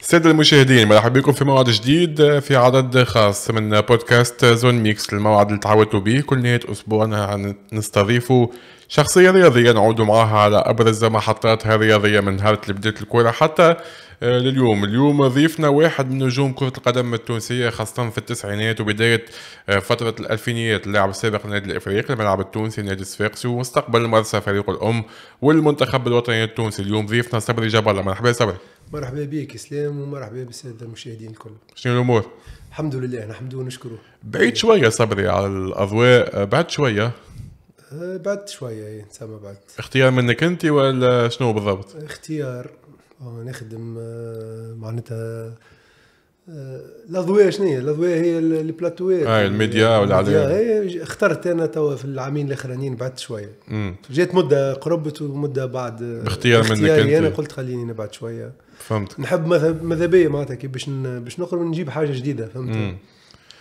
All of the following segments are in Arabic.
السادة المشاهدين مرحبا بكم في موعد جديد في عدد خاص من بودكاست Zone mixte الموعد اللي تعودتوا به كل نهاية أسبوع نستضيف شخصية رياضية نعود معها على أبرز محطاتها الرياضية من نهار اللي بدأت الكرة حتى آه، لليوم. اليوم ضيفنا واحد من نجوم كرة القدم التونسية خاصة في التسعينات وبداية آه، فترة الألفينيات اللاعب السابق للنادي الإفريقي الملعب التونسي نادي الصفاقسي ومستقبل المرسى فريق الأم والمنتخب الوطني التونسي. اليوم ضيفنا صبري الله مرحبا صبري. مرحبا بك اسلام ومرحبا بالساده المشاهدين الكل. شنو الأمور؟ الحمد لله نحمده ونشكره. بعيد شوية صبري على الأضواء. بعد شوية. أه بعد شوية اي نسمى بعد. اختيار منك أنت ولا شنو بالضبط؟ اختيار آه نخدم معناتها الأضواء شنو هي؟ الأضواء هي البلاتوات هاي الميديا والاعلام هي اخترت أنا توا في العامين الأخرانيين بعد شوية. مم. جات مدة قربت ومدة بعد. باختيار منك أنت. أنا قلت خليني نبعد شوية. فهمت نحب ماذا بيا معناتها كي باش باش نخرج نجيب حاجة جديدة فهمت؟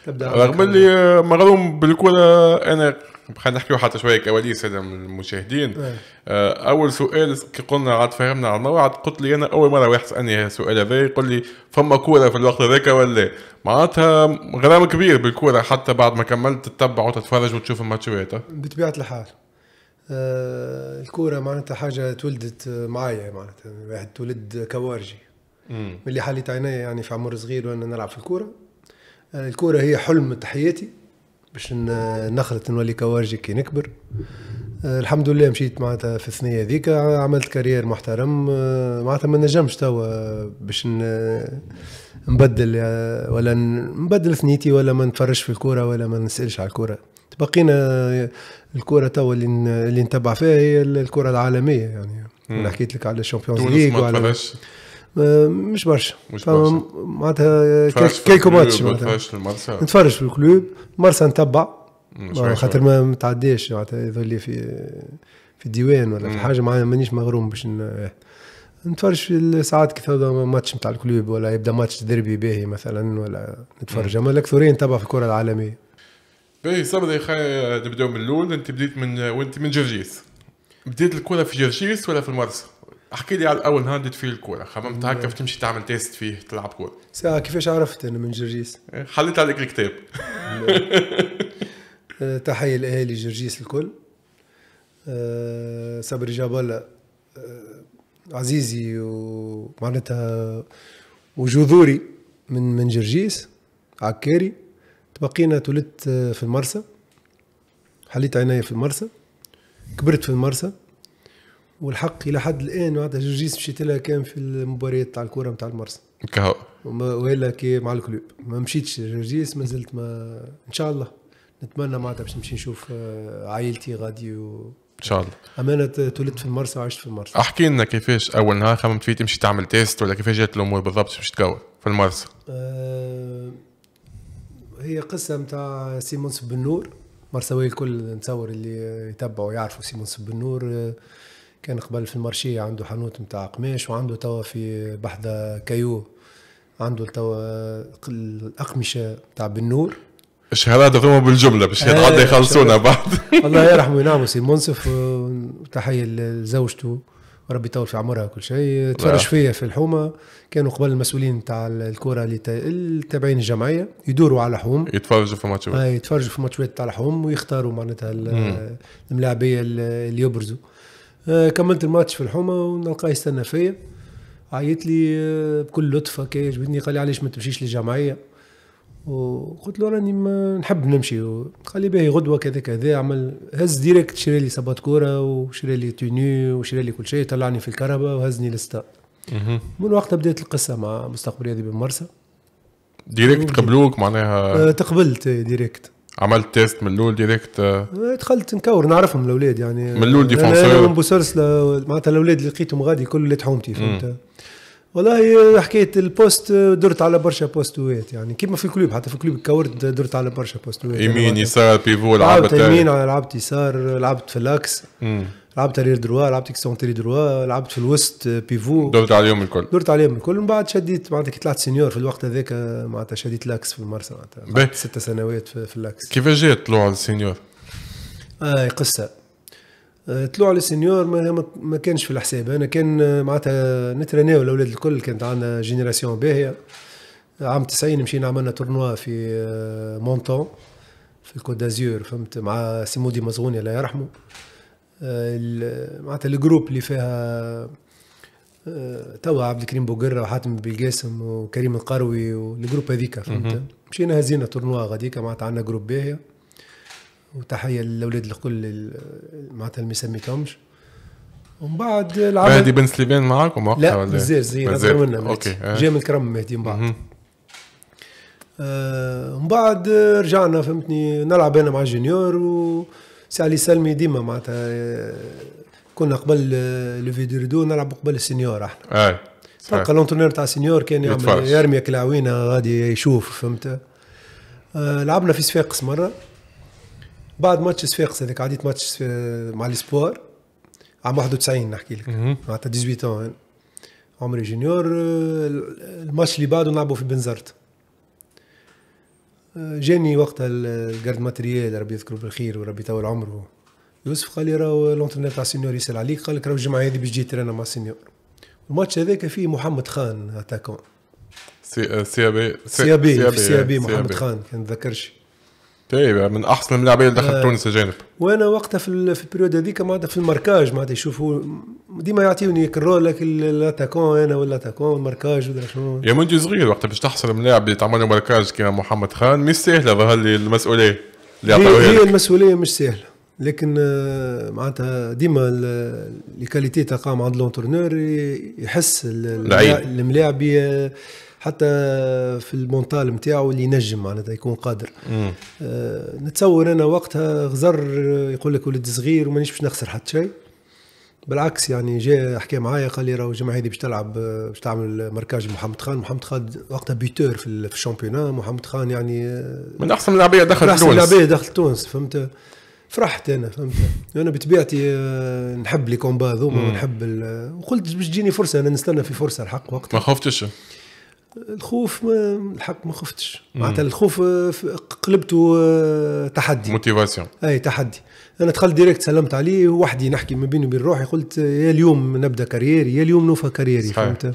تبدأ رغم اللي مغروم بالكره أنا خلينا نحكيو حتى شوية كواليس هذا من المشاهدين. إيه. آه، أول سؤال كي قلنا عاد فهمنا على الموعد قلت لي أنا أول مرة واحد سالني السؤال هذا يقول لي فما كورة في الوقت هذاك ولا معناتها غرام كبير بالكورة حتى بعد ما كملت تتبع وتتفرج وتشوف الماتشات بطبيعة الحال. الكورة معناتها حاجة تولدت معايا معناتها واحد تولد كوارجي. من اللي حليت عيني يعني في عمر صغير وأنا نلعب في الكورة. آه الكورة هي حلم تحياتي باش نخلط نولي كوارجي كي نكبر. آه، الحمد لله مشيت معناتها في الثنية ذيك عملت carrière محترم. آه، معناتها ما نجمش توا باش نبدل آه، ولا نبدل ثنيتي ولا ما نتفرجش في الكورة ولا ما نسألش على الكورة. تبقينا الكورة توا اللي اللي نتبع فيها هي الكرة العالمية يعني أنا حكيت لك على ال Champions League وعلى مش برشا. مش برشا. معناتها كيكو ماتش نتفرج في ال Club مرسى نتبع. خاطر ما متعداش معناتها يظل في في الديوان ولا في حاجة معايا مانيش مغروم باش نتفرج في ساعات كي ماتش نتاع ال Club ولا يبدأ ماتش دربي باهي مثلا ولا نتفرج. أما الاكثرين نتبع في الكرة العالمية. باهي صبري خي نبداو من الأول أنت بديت من وأنت من جرجيس. بديت الكره في جرجيس ولا في المرسى؟ احكي لي على اول نهار فيه الكورة خممت هكا كيف تمشي تعمل test فيه تلعب كورة. ساعة كيفاش عرفت أنا من جرجيس؟ إيه، حليت عليك الكتاب. آه، تحية لأهالي جرجيس الكل. آه، صبري جاب الله آه، عزيزي ومعناتها وجذوري من من جرجيس عكاري. تبقينا تولدت في المرسى حليت عيني في المرسى كبرت في المرسى والحق إلى حد الآن معناتها جرجيس مشيت لها كان في المباريات تاع الكورة نتاع المرسى. كهو. وإلا كي مع ال Club ما مشيتش جرجيس ما زلت ما إن شاء الله نتمنى معناتها باش نمشي نشوف آه، عائلتي غادي و... إن شاء الله. أمانة تولدت في المرسى وعشت في المرسى. أحكي لنا كيفاش أول نهار خممت فيه تمشي تعمل تيست ولا كيفاش جات الأمور بالضبط باش تكون في المرسى؟ أه هي قصة نتاع سي منصف بنور مرساوي الكل نتصور اللي يتبعوا يعرفوا سي منصف بنور أه كان قبل في ال marché عنده حانوت نتاع قماش وعنده توا في بحذا كايو. عنده توا الأقمشة نتاع بنور. الإشهارات هذوما بالجملة باش آه، يخلصونا بعد. الله يرحمه وينعمه سي منصف وتحية لزوجته. وربي يطول في عمرها كل شيء. تفرج فيا في الحومة. كانوا قبل المسؤولين تاع الكره اللي التابعين الجمعية. يدوروا على الحوم يتفرجوا في ماتشات آه يتفرجوا في ماتشات تاع الحوم ويختاروا معناتها الملاعبية اللي يبرزوا. آه، كملت الماتش في الحومة ونلقاه يستنى فيا. عيط لي آه، بكل لطف هكا عجبتني. قال لي علاش ما تمشيش للجمعية؟ وقلت له راني ما نحب نمشي. قال لي باهي غدوة كذا كذا عمل هز direct شري لي صباط كورة وشري لي tenue وشري لي كل شيء طلعني في الكرهبة وهزني للستاد من وقتها بدأت القصة مع مستقبل رياضي بالمرسى. direct قبلوك معناها؟ آه، تقبلت direct. عملت test من الأول direct؟ آه. دخلت نكور نعرفهم الأولاد يعني. من الأول défenseur. من معناتها الأولاد اللي لقيتهم غادي كل ولاد حومتي فهمت؟ والله حكايه ال poste درت على برشا بوستوات يعني كيما في ال Club حتى في ال Club كورت درت على برشا بوستوات. يمين يسار pivot لعبت يمين لعبت يسار لعبت في ال axe لعبت arrière droit لعبت excentré droit لعبت في الوسط pivot. درت عليهم الكل. درت عليهم الكل من بعد شديت معناتها كي طلعت senior في الوقت هذاك معناتها شديت l'axe في المرسى معناتها. ست سنوات في, في l'axe كيفاش جات طلوع ال senior؟ آه قصة. طلوع لل senior ما, ما- ما كانش في الحساب. أنا كان آه، معناتها نترينيو الأولاد الكل كانت عندنا génération باهية. عام 90 مشينا عملنا tournoi في آه، مونطون في الكود دازيور فهمت مع سيمودي مزغوني الله يرحمه. آه، معناتها الجروب اللي فيها توا عبد الكريم بوقرة وحاتم بالقاسم وكريم القروي والجروب هذيك فهمت. مشينا هزينا تورنوا غاديك معناتها عندنا جروب باهيه وتحية للأولاد الكل ال- معناتها اللي ما سميتهمش ومن بعد مهدي العمل بن سليمان معاكم وقتها لا ولا؟ مازال زين منا أوكي مهدي آه. جاي من الكرم مهدي من بعد. آه، ومن بعد رجعنا فهمتني نلعب أنا مع ال junior و سي علي سلمي ديما معناتها آه، كنا قبل آه، lever de rideau نلعب قبل ال senior إحنا اي. تلقى l'entraîneur تاع ال senior كان يعمل. يرمي كلاعوينه غادي يشوف فهمت آه لعبنا في صفاقس مرة بعد ماتش صفاقس هذاك عديت ماتش مع ال espoirs عام 91 نحكي لك. معناتها 18 ans عمري جونيور آه، الماتش اللي بعده نلعبه في بنزرت آه، جاني وقتها ال- الجارد ماتريال ربي يذكره بالخير وربي يطول عمره. يوسف قال لي راهو لونترينير تاع السينيور يسأل عليك قال لك راهو الجمعة هذه باش تجي ترينا مع السينيور الماتش هذاك فيه محمد خان أتاكون. سي سي بي سي بي سي آه، بي محمد خان كان ذكرش طيب من أحسن اللاعبين اللي دخل آه. تونس اجانب وأنا وقتها في في البريود هذيك معناتها في الماركاج معناتها يشوفوا ديما يعطيوني كرول لك الأتاكون أنا ولا أتاكون الماركاج ولا شنو يا منجي صغير وقتها باش تحصل ملاعب اللي تعمل مركز كيما محمد خان مش سهلة ظهر لي المسؤولية اللي هي, عطاوها هي المسؤولية مش سهلة لكن آه، معناتها ديما ال- الكاليتي تاع قام عند لونتورنور ي- يحس. الملاعب حتى في المونتال نتاعو اللي ينجم معناتها يكون قادر. آه، نتصور أنا وقتها غزر يقول لك ولد صغير ومانيش باش نخسر حتى شيء. بالعكس يعني جاء حكى معايا قال لي راهو الجمعة هذه باش تلعب باش تعمل marquage محمد خان. محمد خان وقتها buteur في ال- في ال championnat محمد خان يعني آه، من أحسن اللاعبين دخل أحسن تونس. لعبيه داخل تونس فهمت؟ فرحت أنا فهمت؟ أنا بطبيعتي آه، نحب les combats ذوما ونحب ال- وقلت باش تجيني فرصة أنا نستنى في فرصة الحق وقتها. ما خفتش. الخوف ما الحق ما خفتش. معناتها الخوف آه، قلبته آه، تحدي. motivation أي تحدي. أنا دخلت direct سلمت عليه وحدي نحكي ما بيني وبين روحي قلت يا اليوم نبدأ carrière ي يا اليوم نوفى carrière ي. فهمت؟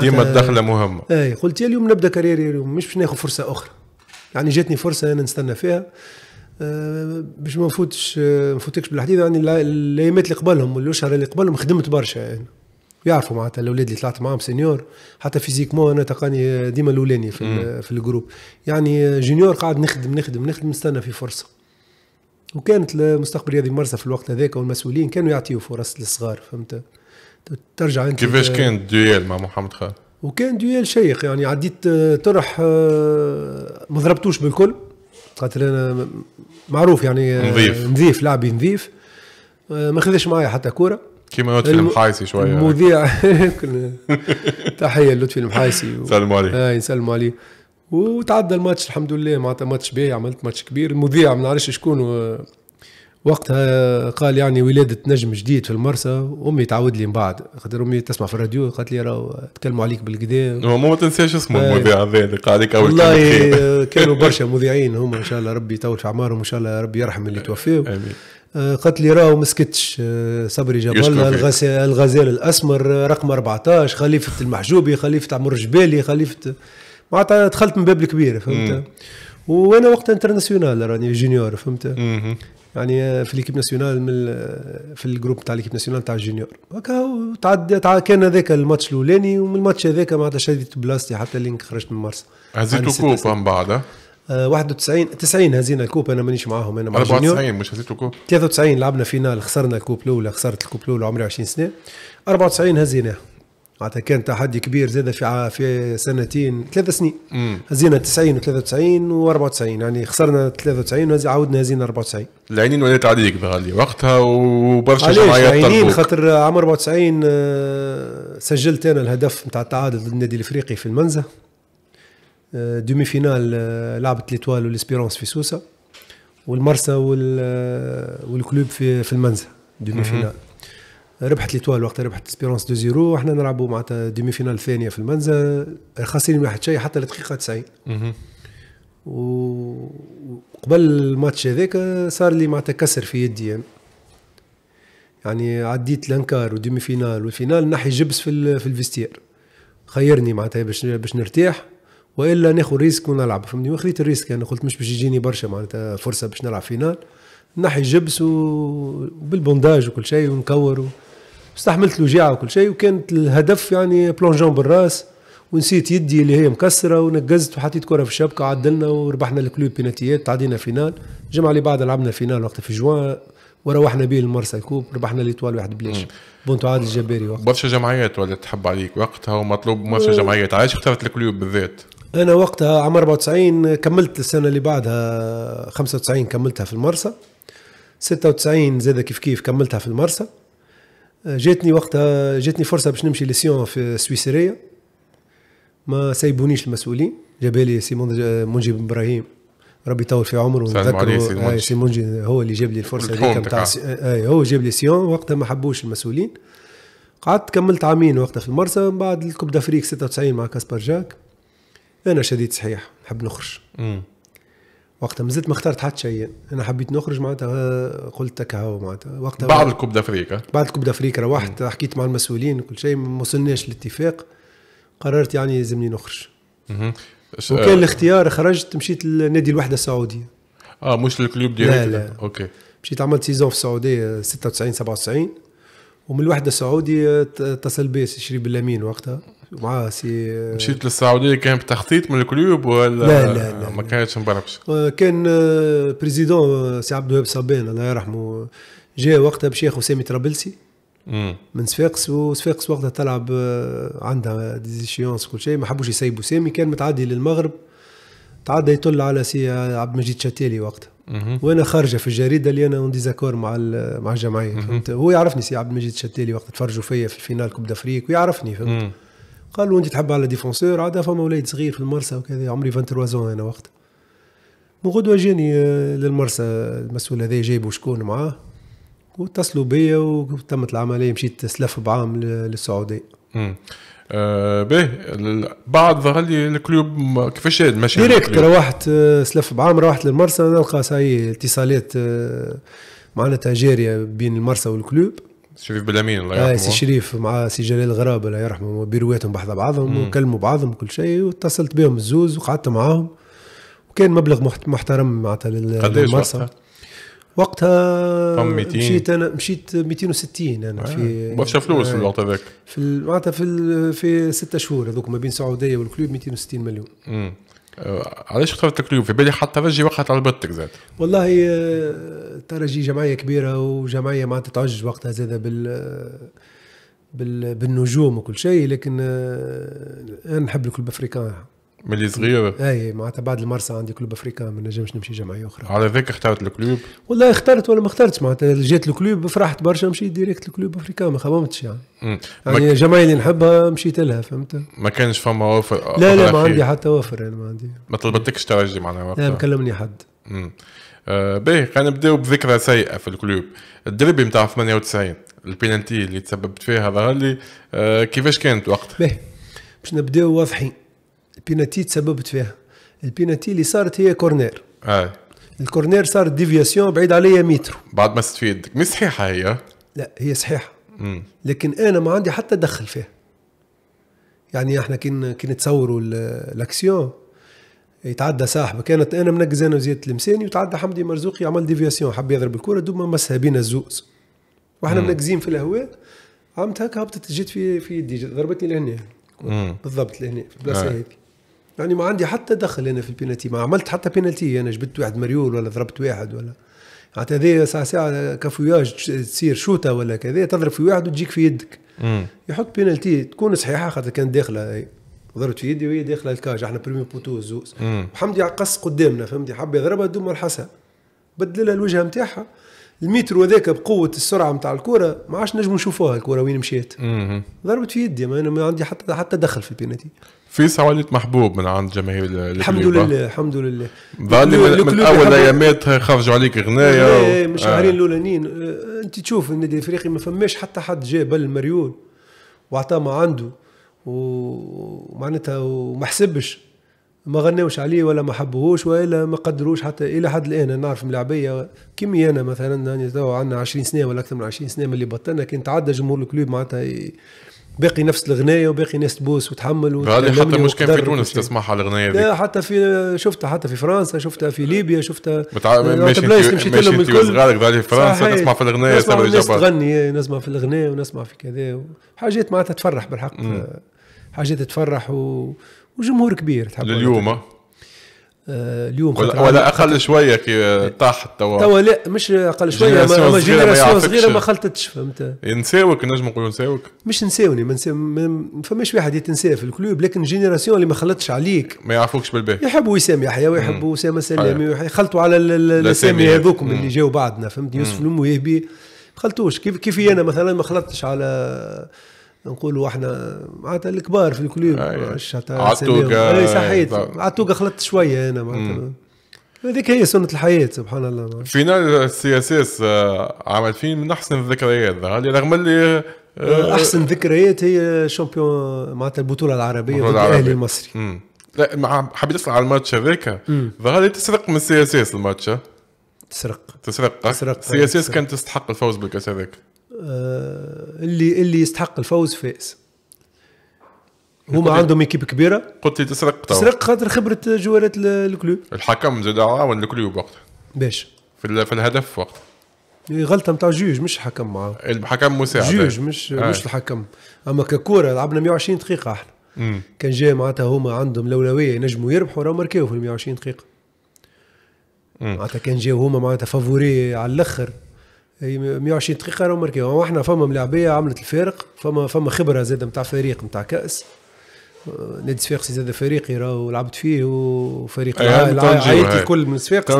ديما الدخلة مهمة. أي قلت يا اليوم نبدأ carrière ي اليوم. مش باش ناخذ فرصة أخرى. يعني جاتني فرصة أنا نستنى فيها. آه، باش ما نفوتش آه، ما نفوتكش بالحديث يعني الأيامات اللي قبلهم والأشهر اللي قبلهم خدمت برشا يعني يعرفوا معناتها الأولاد اللي طلعت معاهم seniors حتى physiquement أنا تلقاني ديما الاولاني في في ال groupe يعني junior قاعد نخدم نخدم نخدم نستنى في فرصة. وكانت المستقبل رياضي مرسى في الوقت هذاك والمسؤولين كانوا يعطيوا فرص للصغار فهمت؟ ترجع أنت كيفاش كان ال duel مع محمد خان؟ وكان duel شيق يعني عديت آه، طرح آه، ما ضربتوش بالكل. خاطر أنا معروف يعني آه، نظيف. نظيف لاعبي نظيف. ما خذش معايا حتى كوره كيما لطفي الم- المحايسي شوية. المذيع. تحية للطفي المحايسي و... سلموا عليه آه يسلموا عليه وتعدى الماتش الحمد لله. معناتها ماتش باهي عملت ماتش كبير. المذيع ما نعرفش شكون و- وقتها قال يعني ولادة نجم جديد في المرسى أمي تعود لي من بعد. خاطر أمي تسمع في الراديو قالت لي راهو تكلموا عليك بالكدا هو ما تنساش اسمه آه. المذيع هذا اللي قاعد عليك أول. والله كانوا برشا مذيعين هم. إن شاء الله ربي يطول في أعمارهم إن شاء الله ربي يرحم اللي توفيوا آمين. آه، قالت لي راهو ما سكتش آه، صبري جاب الله. الغزال, الأسمر رقم 14 خليفة المحجوبي خليفة عمر الجبالي خليفه معناتها دخلت من باب الكبير فهمت وأنا وقتها international راني junior فهمت. يعني في l'équipe nationale من في ال groupe تاع l'équipe nationale تاع ال junior هكا تعدى تع- كان هذاك الماتش الأولاني ومن الماتش هذاك معناتها شديت بلاصتي حتى لين خرجت من مرسى هزيتوا عندي ست coupe سنين. من بعد 91 90 هزينا ال coupe أنا مانيش معاهم أنا مع ال junior 94 مش هزيتوا coupe؟ 93 لعبنا finale خسرنا ال coupe الاولى خسرت ال coupe الاولى عمري 20 سنة. 94 هزيناه معناتها كان تحدي كبير زاد في ع- في سنتين ثلاث سنين. مم. هزينا 90 و93 و94 يعني خسرنا 93 وهزي عاودنا هزينا 94 العينين ولات عليك ظهر لي وقتها وبرشا جمعيات عينين طلبوك خاطر عام 94 آه، سجلت أنا الهدف نتاع التعادل ضد النادي الإفريقي في المنزه آه، demi-finale آه، لعبت ليتوال والاسبيرونس في سوسة والمرسى وال آه، والكلوب في في المنزة demi-finale ربحت ليتوال وقتها ربحت اسبيرونس 2 0 وإحنا نلعبوا معناتها demi-finale ثانية في المنزة. خاسرين واحد شيء حتى لدقيقة 90 مهم. و- وقبل الماتش هذاك صار لي معناتها كسر في يدي يعني. يعني عديت ال un quart و demi-finale وال finale نحي جبس في في ال vestiaire خيرني معناتها باش باش نرتاح. وإلا ناخذ risque ونلعب. فهمتني؟ وخذيت ال risque أنا قلت مش باش يجيني برشا معناتها فرصة باش نلعب finale. نحي جبس وبال bandage وكل شيء ونكور و... استحملت الوجاعه وكل شيء وكانت الهدف يعني plongeon بالراس. ونسيت يدي اللي هي مكسرة ونقزت وحطيت كرة في الشبكة عدلنا وربحنا الكلوب بينالتيات تعدينا finale. الجمعة اللي بعدها لعبنا finale وقتها في جوان وروحنا به المرسى ال coupe ربحنا ليتوال واحد بلاش. بونتو عادل الجباري وقتها. برشا جمعيات ولا تحب عليك وقتها ومطلوب برشا جمعيات. علاش اخترت الكلوب بالذات؟ أنا وقتها عام 94 كملت السنة اللي بعدها 95 كملتها في المرسى 96 زاد كيف كيف كملتها في المرسى. جاتني وقتها جاتني فرصة باش نمشي لسيون في سويسرية. ما سيبونيش المسؤولين. جابهالي سي منج- منجي بن إبراهيم. ربي يطول في عمره عليه سي ونذكره منجي. سي منجي هو اللي جاب لي الفرصة هذيك نتاع هو جاب لي سيون. وقتها ما حبوش المسؤولين. قعدت كملت عامين وقتها في المرسى. من بعد ال Coupe d'Afrique 96 مع كاسبرجاك. أنا شديد صحيح نحب نخرج. مم. وقتها مازلت ما اخترت حتى شيء. أنا حبيت نخرج معناتها قلت هكا هو معناتها. وقتها بعد ال Coupe d'Afrique. بعد Coupe d'Afrique روحت حكيت مع المسؤولين وكل شيء ما وصلناش لاتفاق قررت يعني لازمني نخرج. مهم. ش- وكان الاختيار خرجت مشيت لنادي الوحدة السعودية. آه مش الكلوب لا، direct؟ لا. OK. مشيت عملت saison في السعودية 96 97 ومن الوحدة السعودية ت- اتصل بي شريف بالامين وقتها. ومعاه سي مشيت للسعودية كان بتخطيط من الكلوب ولا لا، لا، لا. ما كانتش مبرمجة؟ آه، كان آه، président آه، سي عبد الوهاب صابين الله يرحمه. جاء وقتها باش ياخذ سامي طرابلسي من صفاقس وصفاقس وقتها تلعب عندها des échéances كل شيء ما حبوش يسيبوا. سامي كان متعدي للمغرب تعدى يطل على سي عبد المجيد شتالي وقتها. وأنا خارجة في الجريدة اللي أنا en désaccord مع مع الجمعية فهمت؟ هو يعرفني سي عبد المجيد شتالي وقت تفرجوا فيا في ال finale Coupe d'Afrique ويعرفني فهمت. قال له أنت تحب على défenseur عاد فما وليد صغير في المرسى وكذا عمري 23 زون أنا وقتها من غدوه جاني آه، للمرسى المسؤول هذا جايبه شكون معاه واتصلوا بيا وتمت العملية مشيت سلف بعام للسعوديه. آه به ال- بعد ظهر لي الكلوب كيفاش ماشي direct؟ روحت آه، سلف بعام روحت للمرسى نلقى ساي اتصالات آه، معناتها جارية بين المرسى والكلوب شريف بلامين الله آه يرحمه سي شريف مع سي جلال الغراب الله يرحمه بيرواتهم بحذا بعضهم وكلموا بعضهم كل شيء واتصلت بهم الزوز وقعدت معاهم وكان مبلغ محت- محترم معناتها للمرسى وقتها؟ وقتها طم 200. مشيت أنا مشيت 260 أنا في برشا فلوس في آه، الوقت هذاك في معناتها في في ستة شهور هذوك ما بين السعوديه والكلوب 260 مليون مم. آه، علاش اخترت الكلوب في بالي حتى ترجي وقتها طلبتك زاد. والله آه، ترجي جمعية كبيرة وجمعية معناتها تعج وقتها زاد بال بال بالنجوم وكل شيء لكن آه، أنا نحب الكلوب افريكان ملي صغير. اي معناتها بعد المرسى عندي كلوب افريكان ما نجمش نمشي جمعية أخرى. على ذاك اخترت الكلوب؟ والله اخترت ولا ما اخترتش معناتها جيت الكلوب فرحت برشا مشيت direct الكلوب افريكان ما خممتش يعني. مم. يعني الجمعيه اللي نحبها مشيت لها فهمت؟ ما كانش فما offre لا لا ما. عندي حتى offre أنا ما عندي. ما طلبتكش ترجي معناها لا ما كلمني حد. مم. آه باهي خلينا نبداو بذكرى سيئة في ال club. الدربي نتاع 98 البينالتي اللي تسببت فيها ظهر لي آه كيفاش كانت وقتها؟ باهي باش نبداو واضحين. البيناتي تسببت فيها. البيناتي اللي صارت هي corner. آه. ال corner صارت déviation بعيد عليا متر. بعد ما استفيدك مش صحيحة هي؟ لا هي صحيحة. مم. لكن أنا ما عندي حتى دخل فيها. يعني إحنا كي كي نتصوروا ال- الأكسيون. يتعدى صاحبه كانت أنا منقز أنا وزياد المساني وتعدى حمدي مرزوقي عمل déviation. حب يضرب الكرة دوما مسها بينا الزوز. وإحنا منقزين في الهواء. عملت هكا هبطت جيت في في يدي ضربتني لهنا. بالضبط لهنا في البلاصة آه. هذه يعني ما عندي حتى دخل أنا في البينالتي. ما عملت حتى بينالتي. أنا جبت واحد مريول ولا ضربت واحد ولا. يعني هذه ساعه ساعة cafouillage تصير شوطه ولا كذا. تضرب في واحد وتجيك في يدك. مم. يحط بينالتي. تكون صحيحة خاطر كانت داخلة. هي. ضربت في يدي وهي داخلة ال cage. إحنا premier poteau الزوز. وحمدي قص قدامنا فهمتي حب يضربها دوما الحسن بدل لها الوجهه نتاعها المتر هذاك بقوة السرعة نتاع الكرة ما عادش نجموا نشوفوها الكرة وين مشيت. ضربت في يدي ما أنا ما عندي حتى حتى دخل في البينالتي. في سواليت محبوب من عند جماهير ال- الحمد. لله الحمد لله. لي من, من أول أيامات خرجوا عليك غناية إيه و- من الشهرين آه. الأولانيين. آه، أنت تشوف النادي الإفريقي ما فماش حتى حد جاء بل المريول واعطاه ما عنده. ومعناتها وما حسبش. ما غناوش عليه ولا ما حبوهوش ولا ما قدروش حتى إلى حد الآن. نعرف ملاعبيه كيمي أنا مثلا يعني تو عندنا 20 سنة ولا أكثر من 20 سنة من اللي بطلنا. كان تعدى جمهور ال club معناتها باقي نفس الغناية وباقي ناس تبوس وتحمل هذه حتى مش كان في تونس. تسمعها الاغنيه لا ذيك حتى في شفتها حتى في فرنسا شفتها في ليبيا شفتها. متع... ماشي بلايص مشيت لهم الكل. وصغارك ذالي في فرنسا. تسمع في الأغنية نسمع الناس تغني نسمع في الأغنية ونسمع في كذا. حاجات معناتها تفرح بالحق. حاجات تفرح و... وجمهور كبير تحب لليوم؟ آه اليوم ولا, ولا أقل شوية كي طاح توا توا لا مش أقل شوية génération اما صغيرة ما génération. صغيرة ما خلطتش فهمت؟ نساوك نجم نقولوا نساوك. مش نساوني ما فماش واحد يتنسى في ال club لكن génération اللي ما خلطش عليك. ما يعرفوكش بالباهي. يحبوا وسام يحيى ويحبوا أسامة سلامي يخلطوا على الأسامي. هذوكم. اللي جاوا بعدنا فهمت؟ يوسف الموهبي ما خلطوش. كيف كيفي أنا مثلا ما خلطتش على نقولوا إحنا معناتها الكبار في ال club أي. مش حتى عتوقة، أساميهم. أي صحيت. عتوقة خلطت شوية أنا معناتها هذيك هي سنة الحياة سبحان الله. finale ال CSS عمل فيه من أحسن الذكريات رغم اللي آه، أحسن ذكريات هي champion معناتها البطولة العربية ضد الاهلي. المصري مم. لا مع حبيت اسال على الماتش هذاك ظهر لي تسرق من ال CSS الماتش؟ تسرق تسرق تسرق، ال CSS. كانت تستحق الفوز بالكأس هذاك اللي اللي يستحق الفوز فاز. هما عندهم équipe كبيرة. قلت لي تسرق. تسرق خاطر خبرة جوارات ال- ال club. الحكم زاد عاون ال club وقتها. باش. في, في الهدف وقتها. هي غلطة نتاع juge مش حكم معاه. الحكم مساعد. juge مش آه. مش الحكم. أما ككورة لعبنا 120 دقيقة إحنا. مم. كان جاي معناتها هما عندهم الأولوية ينجموا يربحوا راهو ماركاو في ال 120 دقيقة. معناتها كان جاو هما معناتها فافوري على الأخر. 120 دقيقة راهو ماركاو وإحنا فما ملاعبية عملت الفارق فما فما خبرة زاد نتاع فريق نتاع كأس. نادي صفاقسي زاد فريقي راهو لعبت فيه وفريق عائلتي. الكل من صفاقسي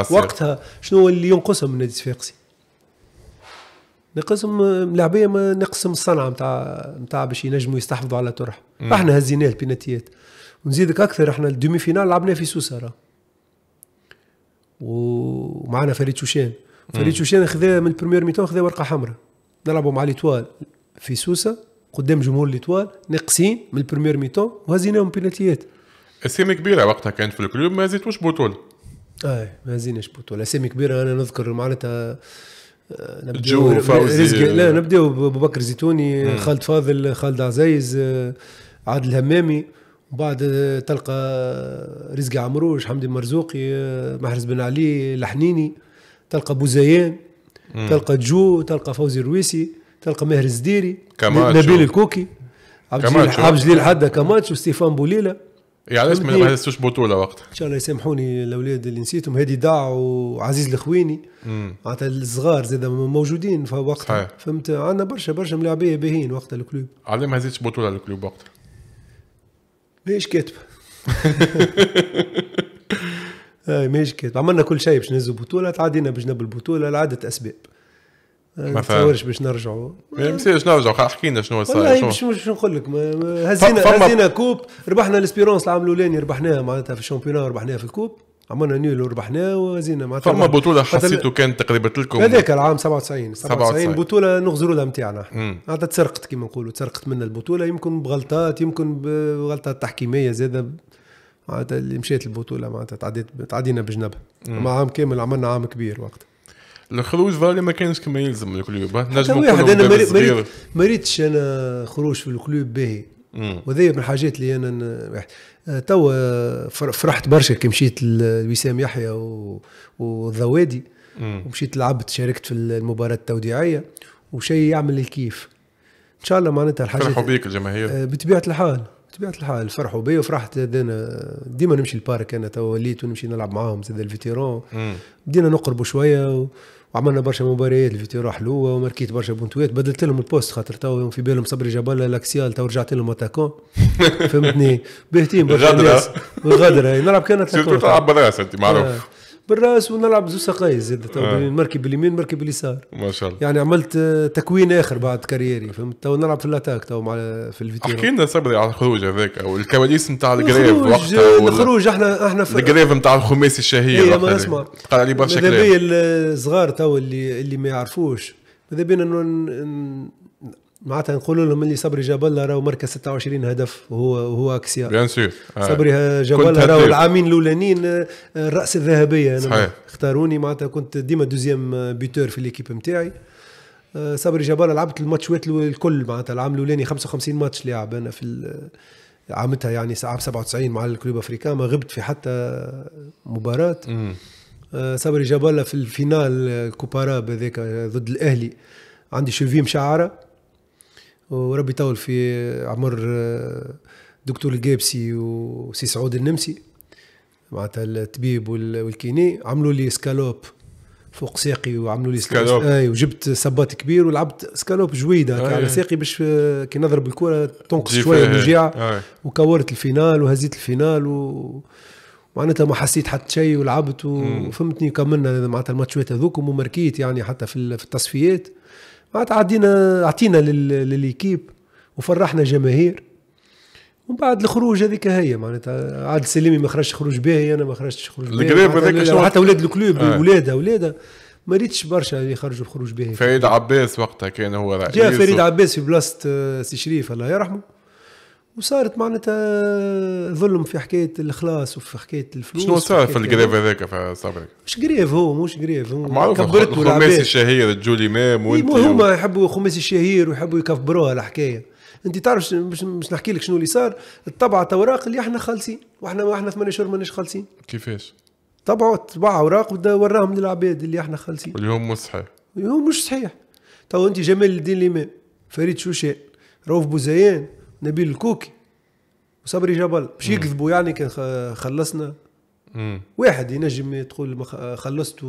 الصيف. وقتها شنو اللي ينقصهم من نادي صفاقسي؟ نقسم ملاعبية ما نقسم الصنعة نتاع نتاع باش ينجموا يستحفظوا على ترح إحنا هزيناه البيناتيات ونزيدك أكثر إحنا ال demi-finale لعبناه في سوسة ومعنا فريد شوشان فريد شوشان خذا من ال première mi-temps خذا ورقة حمراء. نلعبوا مع l'Étoile في سوسة قدام جمهور l'Étoile ناقصين من ال première mi-temps وهزيناهم بيناتيات أسامي كبيرة وقتها كانت في ال club ما هزيتوش بطولة. اي ما هزيناش بطولة. أسامي كبيرة أنا نذكر معناتها آه، جو، فوزي. رزق لا نبداو بابو بكر زيتوني خالد فاضل خالد عزيز آه، عادل همامي. وبعد آه، تلقى رزقي عمروش حمدي مرزوقي محرز بن علي الحنيني تلقى بوزيان تلقى جو تلقى فوزي الرويسي تلقى ماهر الزديري كاماتشو. نبيل الكوكي. عبد الجليل حدا كاماتشو ستيفان بوليله يعني علاش ما هزتوش بطولة وقتها. إن شاء الله يسامحوني الأولاد اللي نسيتهم. هادي داع وعزيز الخويني. معناتها الصغار زاد موجودين في وقتها. صحيح. فهمت؟ عندنا برشا برشا ملاعبية باهيين وقتها ال club. علاه ما هزيتش بطولة ال club وقتها. ماهيش كاتبة. هاي ماهيش كاتبه عملنا كل شيء باش نهزوا بطولة تعدينا بجنب البطوله لعدة أسباب. ما مثلاً؟ نتصورش باش نرجعوا. ما يمسيش نرجع احكي لنا شنو صاير والله مش مش نقول لك ما- ما- هزينا هزينا coupe ربحنا ال Espérance العام الأولاني ربحناها معناتها في ال championnat وربحناها في ال coupe. عملنا nul وربحناه وهزينا معناتها فما بطولة حسيتوا كانت تقريبا لكم هذاك العام 97 97. 97 بطولة نغزروا لها نتاعنا. معناتها تسرقت كما نقولوا تسرقت منا البطولة يمكن بغلطات يمكن بغلطات تحكيمية زادة معناتها اللي مشيت البطولة معناتها تعديت تعدينا بجنبها. أما عام كامل عملنا عام كبير وقت. الخروج ظهر ما كانش كما يلزم ال club نجم واحد أنا مريت. مريت مريتش أنا خروج في ال club باهي. وهذه من الحاجات اللي أنا آه، توا فر- فرحت برشا كي مشيت لوسام يحيى والذوادي. ومشيت لعبت شاركت في المباراة التوديعية. وشيء يعمل الكيف. إن شاء الله معناتها الحاجات فرحوا بيك الجماهير. آه، بطبيعة الحال. بطبيعة الحال فرحوا بي وفرحت أنا ديما نمشي ال parc أنا تو وليت ونمشي نلعب معاهم زاد ال vétérans. بدينا نقربوا شوية و... وعملنا برشا مباريات ال vétérans حلوة وماركيت برشا بونتوات بدلت لهم ال poste خاطر تو في بالهم صبري جاب الله l'axial تو رجعت لهم attaquant. فهمتني؟ باهتين برشا. الناس. أي، نلعب كان attaquant تلعب براس أنت آه. معروف بالراس ونلعب زوز ساقين زاد تو آه. مركب باليمين مركب باليسار. ما شاء الله. يعني عملت تكوين آخر بعد carrière ي فهمت؟ تو نلعب في ال attaque تو مع في ال vétérans احكي لنا صبري على الخروج هذاك أو الكواليس نتاع ال grève وقتها الخروج إحنا إحنا في ال grève نتاع الخماسي الشهير وقتها ما اسمع. قال عليه برشا كلام. الصغار تو اللي اللي ما يعرفوش. ماذا بينا معناتها نقول لهم اللي صبري جاب الله راهو مركز 26 هدف وهو وهو أكسيا. bien sûr صبري جاب الله راهو العامين الأولانيين آه، الرأس الذهبية. أنا صحيح. اختاروني معناتها كنت ديما deuxième buteur في l'équipe نتاعي آه، صبري جاب الله لعبت الماتشات الكل معناتها العام الأولاني 55 ماتش لعب أنا في عامتها يعني عام 97 مع ال Club Africain ما غبت في حتى مباراة. آه، صبري جاب الله في ال finale coupe arabe هذاك ضد الأهلي. عندي شوفي مشعره وربي يطول في عمر آه، دكتور الجابسي وسي سعود النمسي. معناتها الطبيب وال kiné عملوا لي سكالوب فوق ساقي وعملوا لي سكالوب. أي وجبت صبات كبير ولعبت سكالوب جويدة. على ساقي باش كي نضرب الكرة تنقص شوية الوجيعه وكورت ال finale وهزيت ال finale و معناتها ما حسيت حتى شيء ولعبت وفهمتني كملنا معناتها الماتشات هذوك وماركيت يعني حتى في التصفيات. معناتها عدينا اعطينا ل l'équipe وفرحنا جماهير. ومن بعد الخروج هذيك هي معناتها. عاد سليمي ما خرجش خروج باهي أنا ما خرجتش خروج باهي حتى أولاد ال club آه. ولادها ولادها ما ريتش برشا يخرجوا بخروج باهي فريد عباس وقتها كان هو رئيس. جاء فريد عباس في بلاصة آه، سي شريف الله يرحمه. وصارت معناتها ظلم في حكاية الخلاص وفي حكاية الفلوس شنو صار في ال grève هذاك في صبري؟ مش grève هو مش grève هو. معروف الخماسي الشهير جولي مام وانت هما يحبوا خماسي الشهير ويحبوا يكبروها الحكاية. أنت تعرف مش, مش نحكي لك شنو اللي صار؟ طبعوا أوراق اللي إحنا خالصين. وإحنا إحنا ثمانية شهور ماناش خالصين. كيفاش؟ طبعوا طبع أوراق وراهم للعباد اللي إحنا خالصين. اليوم مش صحيح. اليوم مش صحيح. تو أنت جمال الدين الإمام. فريد شوشان رؤوف بوزيان نبيل الكوكي وصبري جبل باش يكذبوا يعني كان خلصنا مم. واحد ينجم تقول خلصت.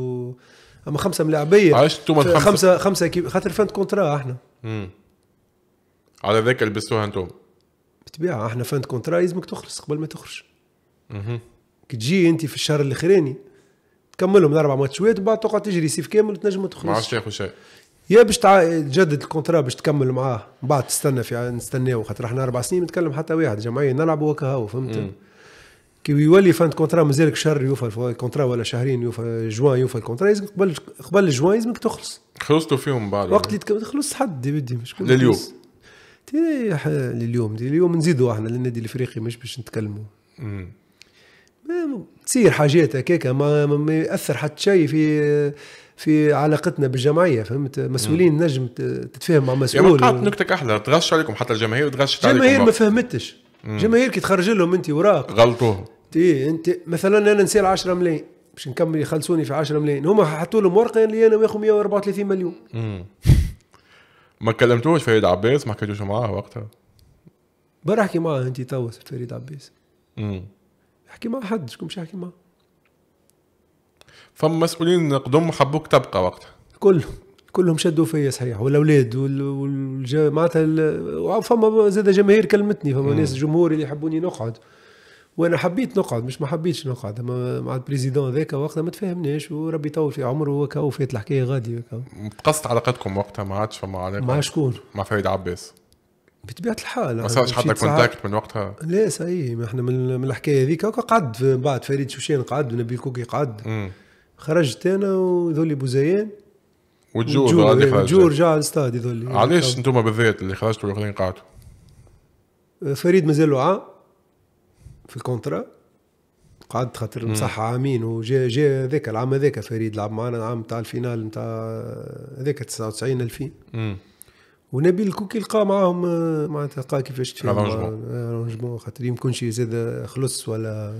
أما خمسة ملاعبيه علاش أنتم خمسة خمسه, خمسة كي... خاطر fin de contrat إحنا مم. على ذاك لبستوها أنتم بالطبيعه إحنا fin de contrat لازمك تخلص قبل ما تخرج. كي تجي انت في الشهر الاخراني تكملهم الأربع ماتشات وبعد تقعد تجري سيف كامل وتنجم تخلص ما عادش تاخذ شيء يا باش تجدد ال contrat باش تكمل معاه. بعد تستنى في نستناو خاطر إحنا أربع سنين نتكلم حتى واحد جمعيه نلعبوا وكهو فهمت؟ كي يولي fin de contrat مازالك شهر يوفى ال contrat ولا شهرين يوفى جوان يوفى ال contrat لازم قبل قبل جوان لازمك تخلص. خلصتوا فيهم بعد وقت اللي تخلص حد بدي مش لليوم. لليوم اليوم نزيدوا إحنا للنادي الإفريقي مش باش نتكلموا. تصير حاجات هكاك ما, ما يأثر حتى شيء في في علاقتنا بالجمعية فهمت؟ مسؤولين نجم تتفاهم مع مسؤول. يعني نكتك أحلى تغش عليكم حتى الجماهير تغش عليكم. الجماهير ما فهمتش. الجماهير كي تخرج لهم أنت وراك. غلطوهم. تي أنت مثلا أنا نسال 10 ملايين باش نكمل يخلصوني في 10 ملايين. هما حطوا لهم ورقة اللي أنا واخذ 134 مليون. ما كلمتوش فريد عباس ما حكيتوش معاه وقتها. برا احكي معاه أنت تو فريد عباس. امم احكي مع حد شكون باش احكي معاه؟ فما مسؤولين قدم حبوك تبقى وقتها. كلهم كلهم شدوا فيا صحيح والأولاد. معناتها فما زاد جماهير كلمتني فما ناس جمهوري اللي يحبوني نقعد. وأنا حبيت نقعد مش ما حبيتش نقعد مع ال président ذاك وقتها ما تفهمناش وربي يطول في عمره وكا وفات الحكاية غادي تقصت علاقتكم وقتها ما عادش فما علاقة؟ مع شكون؟ مع فريد عباس. بطبيعة الحال ما صارش حتى contact من وقتها؟ لا صحيح إحنا من, من الحكاية هذيك قعد بعد فريد شوشان قعد ونبيل كوكي قعد. مم. خرجت أنا وذولي بوزيان وجور وجور رجع الاستاد هذولي. علاش أنتم بالذات اللي خرجتوا والاخرين قعدوا؟ فريد مازال له عام في الكونترا. قعدت خاطر مصح عامين وجا جا ذاك العام هذاك فريد لعب معنا العام تاع الفينال نتاع هذاك 99 2000 ونبيل الكوكي لقى معاهم معناتها لقى كيفاش تفهم خاطر يمكن شي زاد خلص ولا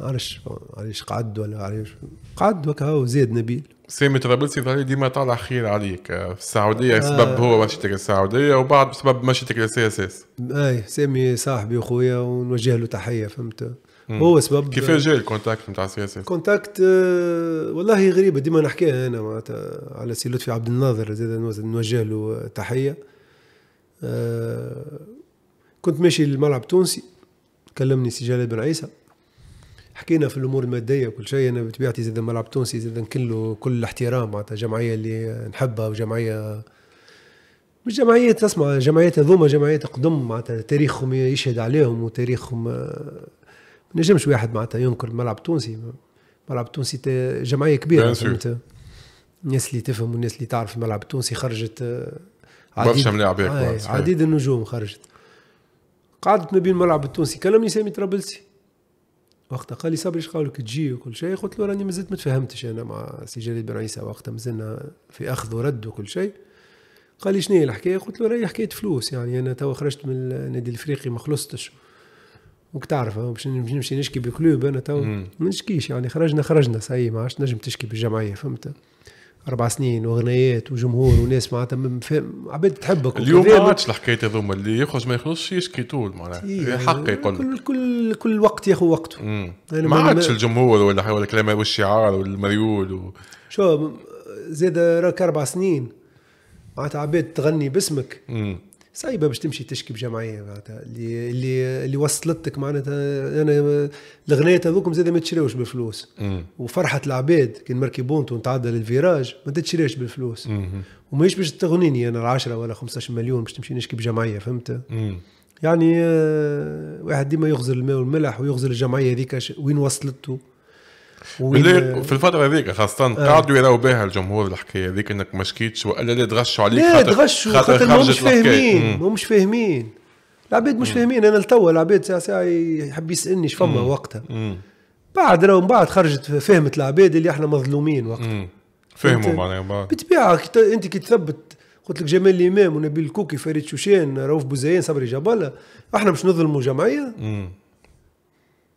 علاش علاش قعد ولا علاش؟ قعد وكا هو نبيل. سامي طرابلسي ظهري ديما طالع خير عليك. في السعودية آه. سبب هو مشيتك السعودية وبعد بسبب مشيتك لل CSS. أي سامي صاحبي وخويا ونوجه له تحية فهمت؟ هو سبب كيفاش جاي ال contact نتاع ال CSS؟ contact آه والله غريبة ديما نحكيها أنا معناتها على سي لطفي عبد الناظر زاد نوجه له تحية. آه كنت ماشي للملعب التونسي كلمني سي جلال بن عيسى. حكينا في الأمور المادية وكل شيء. أنا بطبيعتي زاد ملعب تونسي زاد نكله كل الاحترام معناتها جمعية اللي نحبها وجمعية مش جمعية تسمع جمعيات هذوما جمعيات قدم معناتها تاريخهم يشهد عليهم وتاريخهم ما نجمش واحد معناتها ينكر الملعب التونسي الملعب التونسي جمعية كبيرة فهمت؟ الناس اللي تفهم والناس اللي تعرف الملعب التونسي خرجت برشا ملاعب هيك آه. عديد النجوم خرجت. قعدت ما بين الملعب التونسي كلمني سامي طرابلسي وقتها قال لي صبري إيش قالك تجي وكل شيء. قلت له راني ما زلت ما تفهمتش أنا مع سي جلال بن عيسى وقتها ما زلنا في أخذ ورد وكل شيء. قال لي شنو هي الحكاية؟ قلت له راهي حكاية فلوس يعني أنا توا خرجت من النادي الإفريقي ما خلصتش. وك تعرف أه، باش نمشي نشكي ب club أنا تو. ما نشكيش يعني خرجنا خرجنا ساي ما عادش نجم تشكي بالجمعية فهمت؟ أربع سنين وأغنيات وجمهور وناس معناتها عباد تحبك اليوم ما عادش الحكاية هذوما اللي يخرج ما يخرجش يشكي طول معناها. إيه، حق يقول كل كل كل وقت ياخذ وقته. أنا ما عادش الجمهور ولا ولا كلام والشعار والمريول و... شو زاد راك أربع سنين معناتها عباد تغني باسمك. مم. صعيبه باش تمشي تشكي بجمعية معناتها اللي اللي اللي وصلتك معناتها أنا الاغنيات هذوكم زاد ما تشريوش بالفلوس. وفرحة العباد كي نمركي بونتو نتعدى للفيراج ما تتشريش بالفلوس. وماهيش باش تغنيني أنا 10 ولا 15 مليون باش تمشي نشكي بجمعية فهمت. يعني آه، واحد ديما يغزل الماء والملح ويغزل الجمعية هذيك وين وصلته باللي في الفترة هذيك خاصة آه. قعدوا يراو بها الجمهور الحكاية هذيك إنك ما شكيتش وإلا لا تغشوا عليك لا خاطر- تغشوا خاطر خاطر خرجت مش. فاهمين. ما مش فاهمين العباد مش فاهمين أنا لتوا العباد ساعه ساعة يحب يسالني فما وقتها مم. بعد راهو من بعد خرجت فهمت العباد اللي إحنا مظلومين وقتها. فهموا؟ معناها بعد. بالطبيعه أنت كي تثبت قلت لك جمال الإمام ونبيل الكوكي فريد شوشان رؤوف بوزيان صبري جاب الله إحنا باش نظلموا جمعية مم.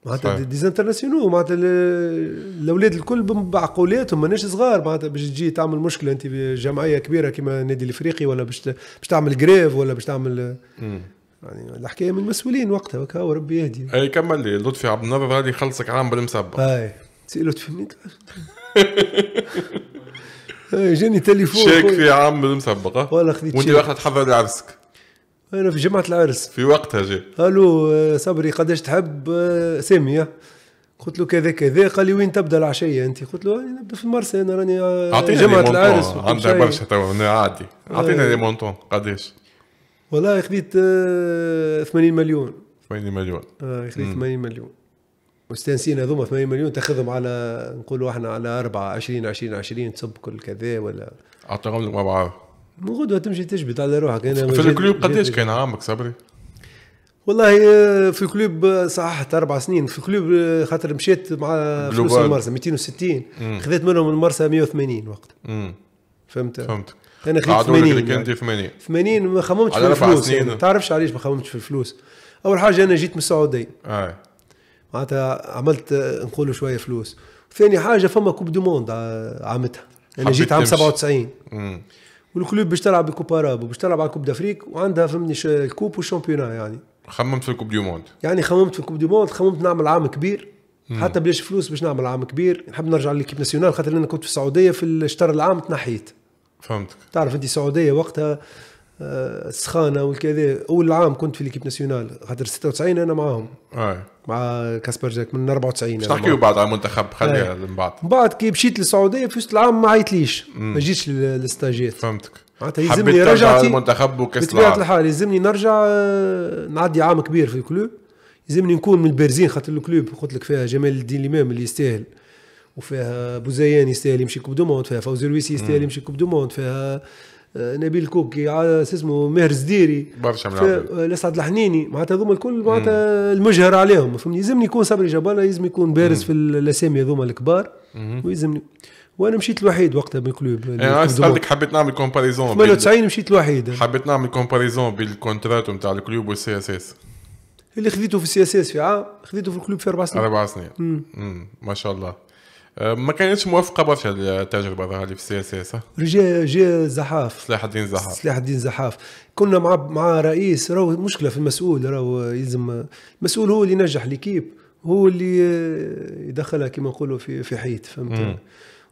معناتها des internationaux معناتها ال- الأولاد الكل بم- بعقولاتهم ماناش صغار معناتها باش تجي تعمل مشكلة أنت بجمعيه كبيرة كما النادي الإفريقي ولا باش باش تعمل grève ولا باش تعمل مم. يعني الحكاية من المسؤولين وقتها وكا وربي يهدي أي كمل لي لطفي عبد الناظر هذه يخلصك عام بالمسبق هاي سئلوا تفهمني هاي جاني تليفون خويا. في عام بالمسبق ها؟ والله خذيت وانت. واقع تحضر لعرسك أنا في جمعه العرس. في وقتها جي. قالوا آه، صبري قداش تحب آه، سامي. آه. قلت له كذا كذا. قال لي وين تبدأ العشية أنت؟ قلت له "أنا نبدأ في المرسى أنا راني آه، اعطينا جمعه العرس عندها شيء. برشا عادي. اعطينا آه. le montant قداش؟ والله خذيت آه، 80 مليون. 80 مليون. آه خذيت 80 مليون. مستانسين هذوما 80 مليون تاخذهم على نقولوا إحنا على 4 20 20 20 تصب كل كذا ولا. أعطيهم لك مع بعض من غدوة تمشي تجبد على روحك. أنا في ال club قداش كان عامك صبري؟ والله آه، في club آه، صححت أربع سنين. في club آه، خاطر مشيت مع فلوس. المرسى 260 خذيت منهم المرسى 180 وقت. فهمت؟ فهمتك أنا خذيت قعدوا لك 80 اللي يعني. كنت 80 80 ما خممتش في الفلوس. يعني. تعرفش علاش ما خممتش في الفلوس. أول حاجة أنا جيت من السعودية. معناتها عملت نقولوا شوية فلوس. ثاني حاجة فما coupe du monde عامتها. أنا جيت عام تمشي. 97 امم وال club باش تلعب ب coupe arabe وباش تلعب على coupe d'Afrique وعندها فهمني ال coupe وال championnat يعني. خممت في ال coupe du monde. يعني خممت في ال coupe du monde خممت نعمل عام كبير. حتى بلاش فلوس باش نعمل عام كبير. نحب نرجع لل équipe nationale خاطر أنا كنت في السعودية في الشهر العام تنحيت. فهمتك. تعرف أنت السعودية وقتها السخانة والكذا. أول عام كنت في ال équipe nationale خاطر 96 أنا معاهم. أي. مع كاسبرجاك من 94 باش معاهم. بعد على المنتخب خليها. من بعد. من بعد كي مشيت للسعودية في وسط العام ما عيطليش. ما جيتش لل- للستاجيات. فهمتك. معناتها يلزمني رجعتي. المنتخب وكأس بطبيعة الحال يلزمني نرجع آه، نعدي عام كبير في ال club. يلزمني نكون من البارزين خاطر ال club قلت لك فيها جمال الدين الإمام اللي يستاهل وفيها بوزيان يستاهل يمشي coupe du monde فيها فوزي الرويسي يستاهل يمشي coupe du monde فيها آه، نبيل كوكي ع- شو اسمه ماهر سديري. برشا آه، الاسعد الحنيني. معناتها هذوما الكل معناتها المجهر عليهم فهمني؟ يلزمني يكون صبري جاب الله يلزم يكون بارز في ال- الأسامي هذوما الكبار. ويلزمني. وأنا مشيت الوحيد وقتها بال club يعني أنا سألتك حبيت نعمل comparaison بين 98 مشيت الوحيد. حبيت نعمل comparaison بين ال contrats نتاع ال club وال CSS. اللي خذيته في ال CSS في عام خذيته في ال club في أربع سنين. أربع سنين. ما شاء الله. ما كانتش موفقه برشا التجربة هذه في ال CSS رجع جا زحاف. سلاح الدين زهر سلاح الدين زحاف. كنا مع مع رئيس راهو مشكلة في المسؤول راهو يلزم المسؤول هو اللي ينجح l'équipe هو اللي يدخلها كما نقولوا في في حيط فهمت؟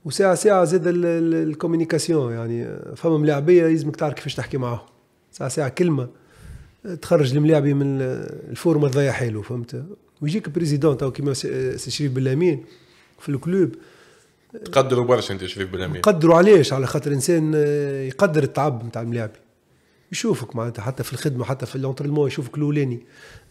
وساعه ساعة زاد ال- ال- ال communication يعني فما ملاعبيه يلزمك تعرف كيفاش تحكي معاهم. ساعه ساعة كلمة تخرج الملاعبي من الفورمة تضيع حاله فهمت؟ ويجيك président تو كيما سي سي شريف بلامين. في ال club. تقدروا برشا انت شريف بلامين قدروا علاش؟ على خاطر إنسان آه، يقدر التعب نتاع الملاعبي يشوفك معناتها حتى في الخدمة حتى في ال entraînement يشوفك الأولاني.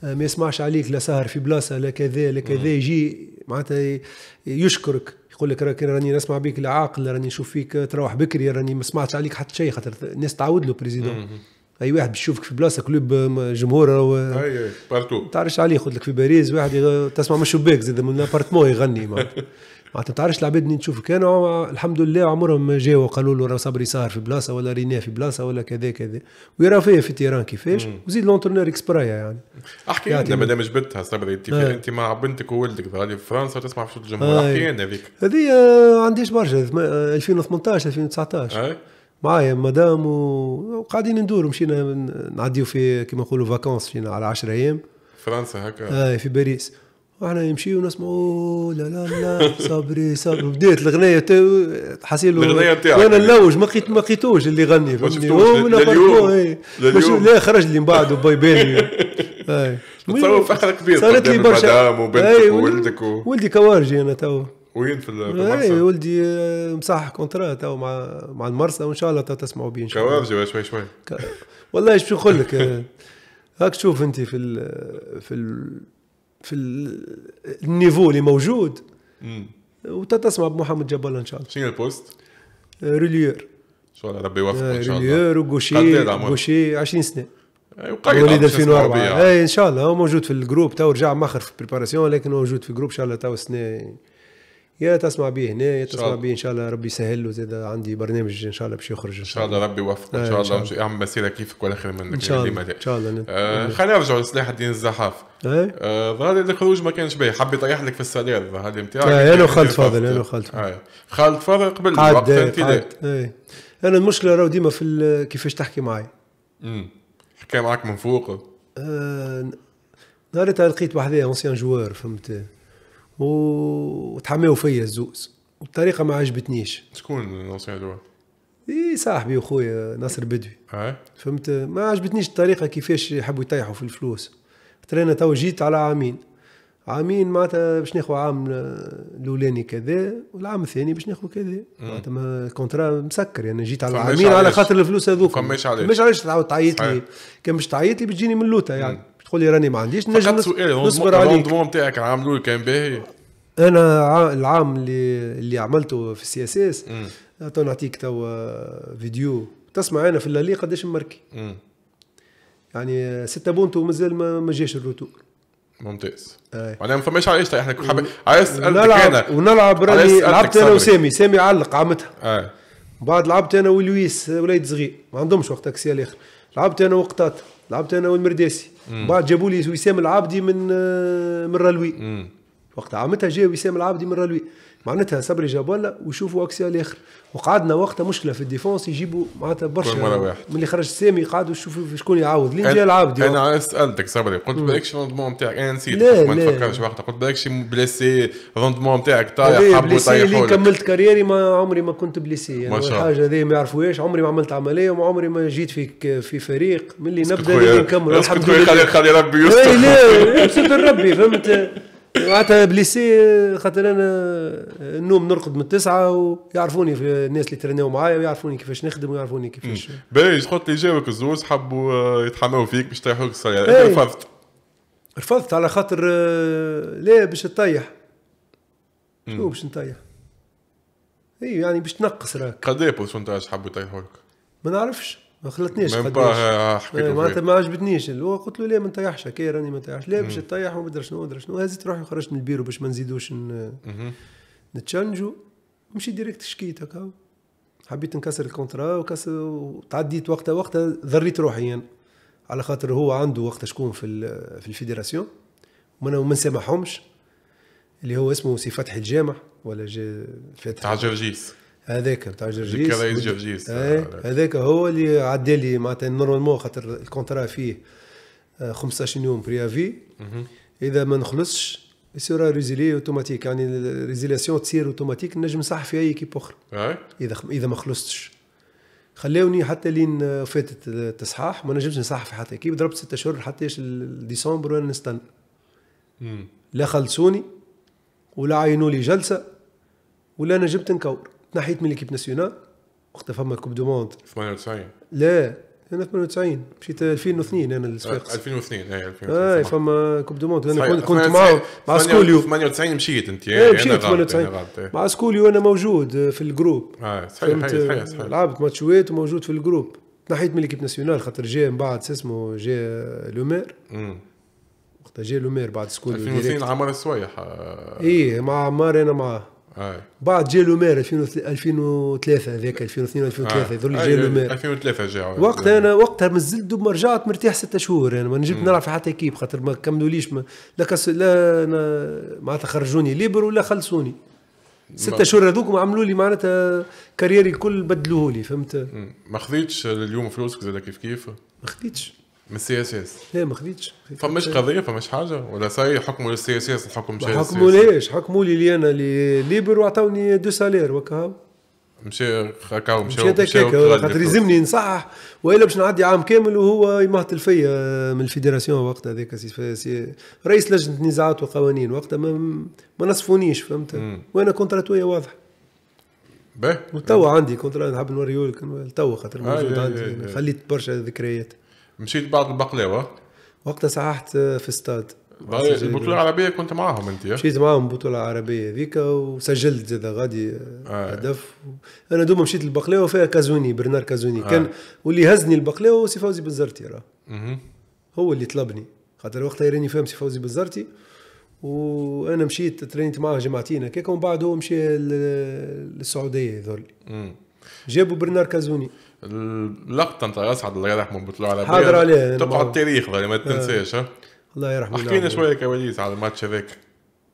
آه، ما يسمعش عليك لا سهر في بلاصة لا كذا لا كذا يجي معناتها يشكرك. يقول لك راك راني نسمع بيك العاقل راني نشوف فيك تروح بكري راني ما سمعتش عليك حتى شيء خاطر الناس تعود له président أي واحد بيشوفك في بلاصة club جمهور و... أي أي partout تعرفش عليه قلت لك في باريس واحد يغ... تسمع من الشباك زاد من ال appartement يغني معناتها معناتها تعرفش العباد منين تشوفك. كانوا الحمد لله عمرهم ما جاوا قالوا له راه صبري صار في بلاصة ولا ريناه في بلاصة ولا كذا كذا. ويرى فيا في terrain كيفاش؟ وزيد l'entraîneur اكسبرايا يعني. أحكي لنا مادام جبتها صبري انت آه. أنت مع بنتك وولدك غادي في فرنسا وتسمع في الجمهور. آه. أحكي لنا هذيك هذه آه، عنديش برشا. ثم- آه، 2018 2019 أي. معايا مدام وقاعدين ندوروا مشينا نعديو في كما نقولوا vacances فينا على 10 أيام فرنسا هكا آه في باريس وإحنا نمشيو ونسمعوا لا لا لا صبري صبري بديت الأغنية حسيلو الأغنية نتاعك. وأنا نلوج ما لقيت ما لقيتوش اللي يغني فهمتني لليوم. إيه. لليوم. لا خرج لي من بعد باي بالي آه. تصور فخر كبير صارت لي برشا المدام وبنتك أي، وولدك. ولدي كوارجي أنا تو وين في ال- في اي المرسى ولدي آه، مصحح contrat تو مع مع المرسى وإن شاء الله تو تسمعوا بيه إن شاء الله. ولا شوي شوي ك- والله إيش نقول لك آه، هاك تشوف أنت في ال في ال في ال ال niveau اللي موجود. وتتسمع بمحمد جاب الله إن شاء الله. شنو ال poste؟ آه، relayeur. إن شاء الله ربي يوفقك إن شاء الله. relayeur و gaucher إيه؟ gaucher 20 سنة. اسمه 2004 ربيع. اي إن شاء الله هو موجود في ال groupe تو رجع مخر في préparation لكن هو موجود في ال groupe إن شاء الله تو السنة يا تسمع به هنا يا تسمع. به إن شاء الله. ربي يسهل له زاد عندي برنامج إن شاء الله باش يخرج. إن شاء الله ربي يوفقك. إن آه، شاء إن شاء الله الله. اعمل مسيرة كيفك ولا خير منك إن شاء الله. إن شاء الله. آه، خلينا نرجعوا لصلاح الدين الزحاف. اي آه، ظهر لي الخروج ما كانش باهي. حب يطيح لك في ال salaire هذه نتاعك آه، أنا أنت وخالد. فاضل، أنا وخالد فاضل. آه. خالد فاضل قبل وقت قعد اي أنا المشكلة راهو ديما في كيفاش تحكي معي حكى معك من فوق. آه، نهارتها لقيت واحد ancien joueur فهمت؟ وتحماو فيا الزوز. والطريقة ما عجبتنيش. شكون دوا إي صاحبي وخويا ناصر بدوي. آه فهمت؟ ما عجبتنيش الطريقة كيفاش يحبوا يطيحوا في الفلوس. خاطر أنا تو جيت على عامين. عامين معناتها باش ناخذ عام الأولاني كذا والعام الثاني باش ناخذ كذا. معناتها ما ال contrat مسكر. يعني جيت على عامين على. خاطر الفلوس هذوك فماش علاش. فماش علاش تعاود تعيط لي. كان باش تعيط لي بتجيني من لوطه يعني. تقول لي راني ما عنديش نجم نصبر عليك. ال rendement نتاعك العام الأول كان باهي؟ أنا العام اللي اللي عملته في ال CSS تو نعطيك تو آه، فيديو. تسمع أنا في ال aller قداش marqué مم. يعني ستة بونتو مازال ما, جاش ال retour ممتاز. معناها ما فماش علاش طيح لك حب- عايز ونلعب أنا. ونلعب راني لعبت أنا؟ وسامي. سامي علق عمتها. آه بعد لعبت أنا ولويس وليد صغير. ما عندهمش وقتها كسي الأخر. لعبت أنا وقطات لعبت أنا والمرداسي. بعد جابوا لي وسام العابدي من آه، من رلوي. وقتها عمتها جا وسام العابدي من رلوي. معناتها صبري جابوا لنا ويشوفوا اكسي الآخر. وقعدنا وقتها مشكلة في الديفونس يجيبوا معناتها برشا. من اللي خرج سامي قعدوا يشوفوا شكون يعاود. لين جا العابدي. أنا سالتك صبري قلت بالكش ال rendement نتاعك أنا نسيت لا، ما لا. نتفكرش وقتها قلت بالكش blessé ال rendement نتاعك طايح حبوا blessé اللي كملت carrière ي ما عمري ما كنت blessé. يعني ما شاء الله. حاجة هذه ما يعرفوهاش عمري ما عملت عملية وما عمري ما جيت في في فريق. من اللي نبدأ نكمل؟ الحمد لله. خلي ربي يستر. لا ستر ربي فهمت؟ معناتها blessé خاطر أنا النوم نرقد من التسعة ويعرفوني في الناس اللي ترناو معايا ويعرفوني كيفاش نخدم ويعرفوني كيفاش باهي قلت لي جاوك الزوز حبوا يتحموا فيك باش يطيحوا لك ال salaire إيه. رفضت. رفضت على خاطر آه، لا باش تطيح شو باش نطيح؟ اي يعني باش تنقص راك. قد إيه pourcentage حبوا يطيحوا لك ما نعرفش. ما خلتنيش إيه، معناتها ما عجبتنيش. قلت له لا ما نطيحش؟ هكا راني ما نطيحش لا باش تطيح وما أدري شنو أدري شنو. هزيت روحي وخرجت من البيرو باش ما نزيدوش ن- نتشنجو. مشي direct شكيت هكا. حبيت نكسر ال contrat وكسر وتعديت وقتها وقتها ذريت روحي أنا. على خاطر هو عنده وقتها شكون في في ال fédération. وما ما نسامحهمش. اللي هو اسمه سي فتحي الجامع ولا جا فتحي تاع جرجيس هذاك بتاع جرجيس رئيس جرجيس. اي آه، هذاك هو اللي عدى لي معناتها normalement خاطر ال contrat فيه آه، 15 يوم préavis إذا ما نخلصش يصير résilié automatique يعني ال résiliation تصير اوتوماتيك نجم نصح في أي équipe أخرى. اي إذا إذا ما خلصتش. خلاوني حتى لين آه، فاتت التصحاح ما نجمش نصح في حتى équipe ضربت ستة اشهر حتى ديسمبر وأنا نستنى. لا خلصوني ولا عينوا لي جلسة ولا نجمت نكور. تنحيت من l'équipe nationale وقتها فما coupe du monde 98 لا أنا 98 مشيت 2002 أنا للصفاقس 2002 اي 2002 اي. فما coupe du monde أنا. كنت كنت 98 معاهم مع سكوليو 98 مشيت أنت إيه أنا مشيت غلط، أنا 98 غلط، إيه. مع سكوليو أنا موجود في ال groupe. آه صحيح صحيح صحيح لعبت ماتشوات وموجود في ال groupe. تنحيت من l'équipe nationale خاطر جا من بعد شو اسمه جا لومير. وقتها جا لومير بعد سكوليو 2002 direct. عمار السويح آه، إيه مع عمار أنا معاه. آه. بعد جا لومير 2003 هذاك 2002 2003 هذول آه. جا أي- لومير 2003 جا وقتها أنا وقتها نزلت دوب ما رجعت مرتاح ستة شهور. أنا ما نجم نلعب في حتى équipe خاطر ما كملوليش ما لا كس لا أنا معناتها خرجوني ليبر ولا خلصوني. ستة شهور هذوك عملوا لي معناتها كاريري الكل بدلوه لي فهمت. ما خذيتش اليوم فلوسك زي كيف كيف؟ ما خديتش من السي اس اس. لا ما خديتش. فمش قضية فمش حاجة. ولا صاي حكموا للسي اس اس الحكم مشى حكموا. ليش؟ حكموا لي لي أنا لي ليبر وعطوني دو سالير وكا مشى هكا مشى مشيت هكاك خاطر يلزمني نصحح. وإلا باش نعدي عام كامل وهو يمهتل فيا من الفيدراسيون وقتها هذاك رئيس لجنة نزاعات وقوانين. وقتها ما ما نصفونيش فهمت. وأنا كونتراتويا واضح. به. وتوا عندي contrat نحب نوريهولك توا خاطر آه، موجود عندي. خليت برشا ذكريات. مشيت بعد البقلاوة. وقتها ساحت في استاد. البطولة العربية كنت معاهم أنت يا مشيت معاهم بطولة عربية ذيك وسجلت زاد غادي آه. هدف. أنا دوما مشيت للبقلاوة فيها كازوني برنار كازوني. آه. كان واللي هزني البقلاوة سي فوزي بزرتي راه. هو اللي طلبني. خاطر وقتها يراني فاهم سي فوزي بزرتي. وأنا مشيت ترينت معاه جماعتين هكاك ومن بعد هو مشى للسعودية هذول. جابوا برنار كازوني. اللقطة انت أسعد الله يرحمه البطوله العربيه حاضر عليه،. التاريخ ظل ما تنساش ها؟ الله يرحمه احكي لنا. شوية كواليس على الماتش هذاك.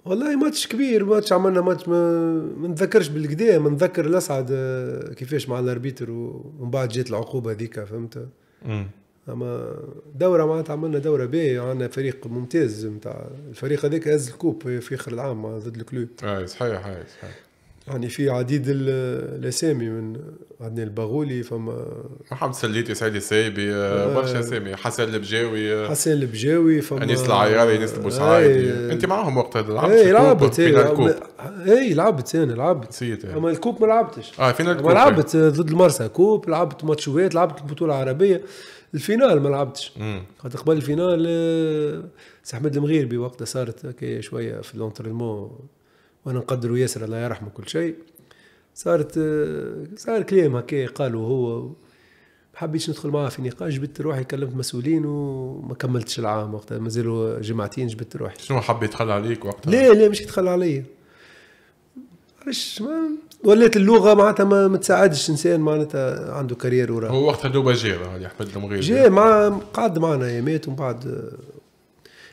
والله ماتش كبير ماتش عملنا ماتش ما, نتذكرش بالقدا ما نتذكر الأسعد آه، كيفاش مع ال arbitre ومن بعد جات العقوبة هذيك فهمت؟ أما دورة معناتها عملنا دورة باهية عندنا فريق ممتاز نتاع الفريق هذاك هز ال coupe في آخر العام ضد ال club أي صحيح هاي صحيح. يعني في عديد ال- الأسامي من عندنا الباغولي فما محمد سليتي سعيد السايبي آه، برشا أسامي. حسن البجاوي آه، حسين البجاوي فما أنيس العياري أنيس البوسعايدي أي- أنت معاهم وقتها لعبت إي في لعبت finale ال coupe إي إي لعبت أنا لعبت. نسيت أما ال coupe ما لعبتش. آه finale ال coupe لعبت ضد المرسى coupe لعبت ماتشوات لعبت البطوله العربيه ال finale ما لعبتش. خاطر قبل الفينال آه، سي أحمد المغيربي وقتها صارت شوية في l'entraînement وأنا نقدروا ياسر الله يرحمه كل شيء. صارت صار كلام هكايا قالوا هو. ما حبيتش ندخل معاه في نقاش جبت روحي كلمت مسؤولين وما كملتش العام وقتها. مازالوا جمعتين جبت روحي. شنو حب يتخلى عليك وقتها؟ لا لا مش يتخلى عليا. علاش؟ ما ولات اللغة معناتها ما متساعدش إنسان معناتها عنده carrière وراه هو وقتها دوبا هذه أحمد المغيري. جاء مع قعد معنا أيامات ومن بعد.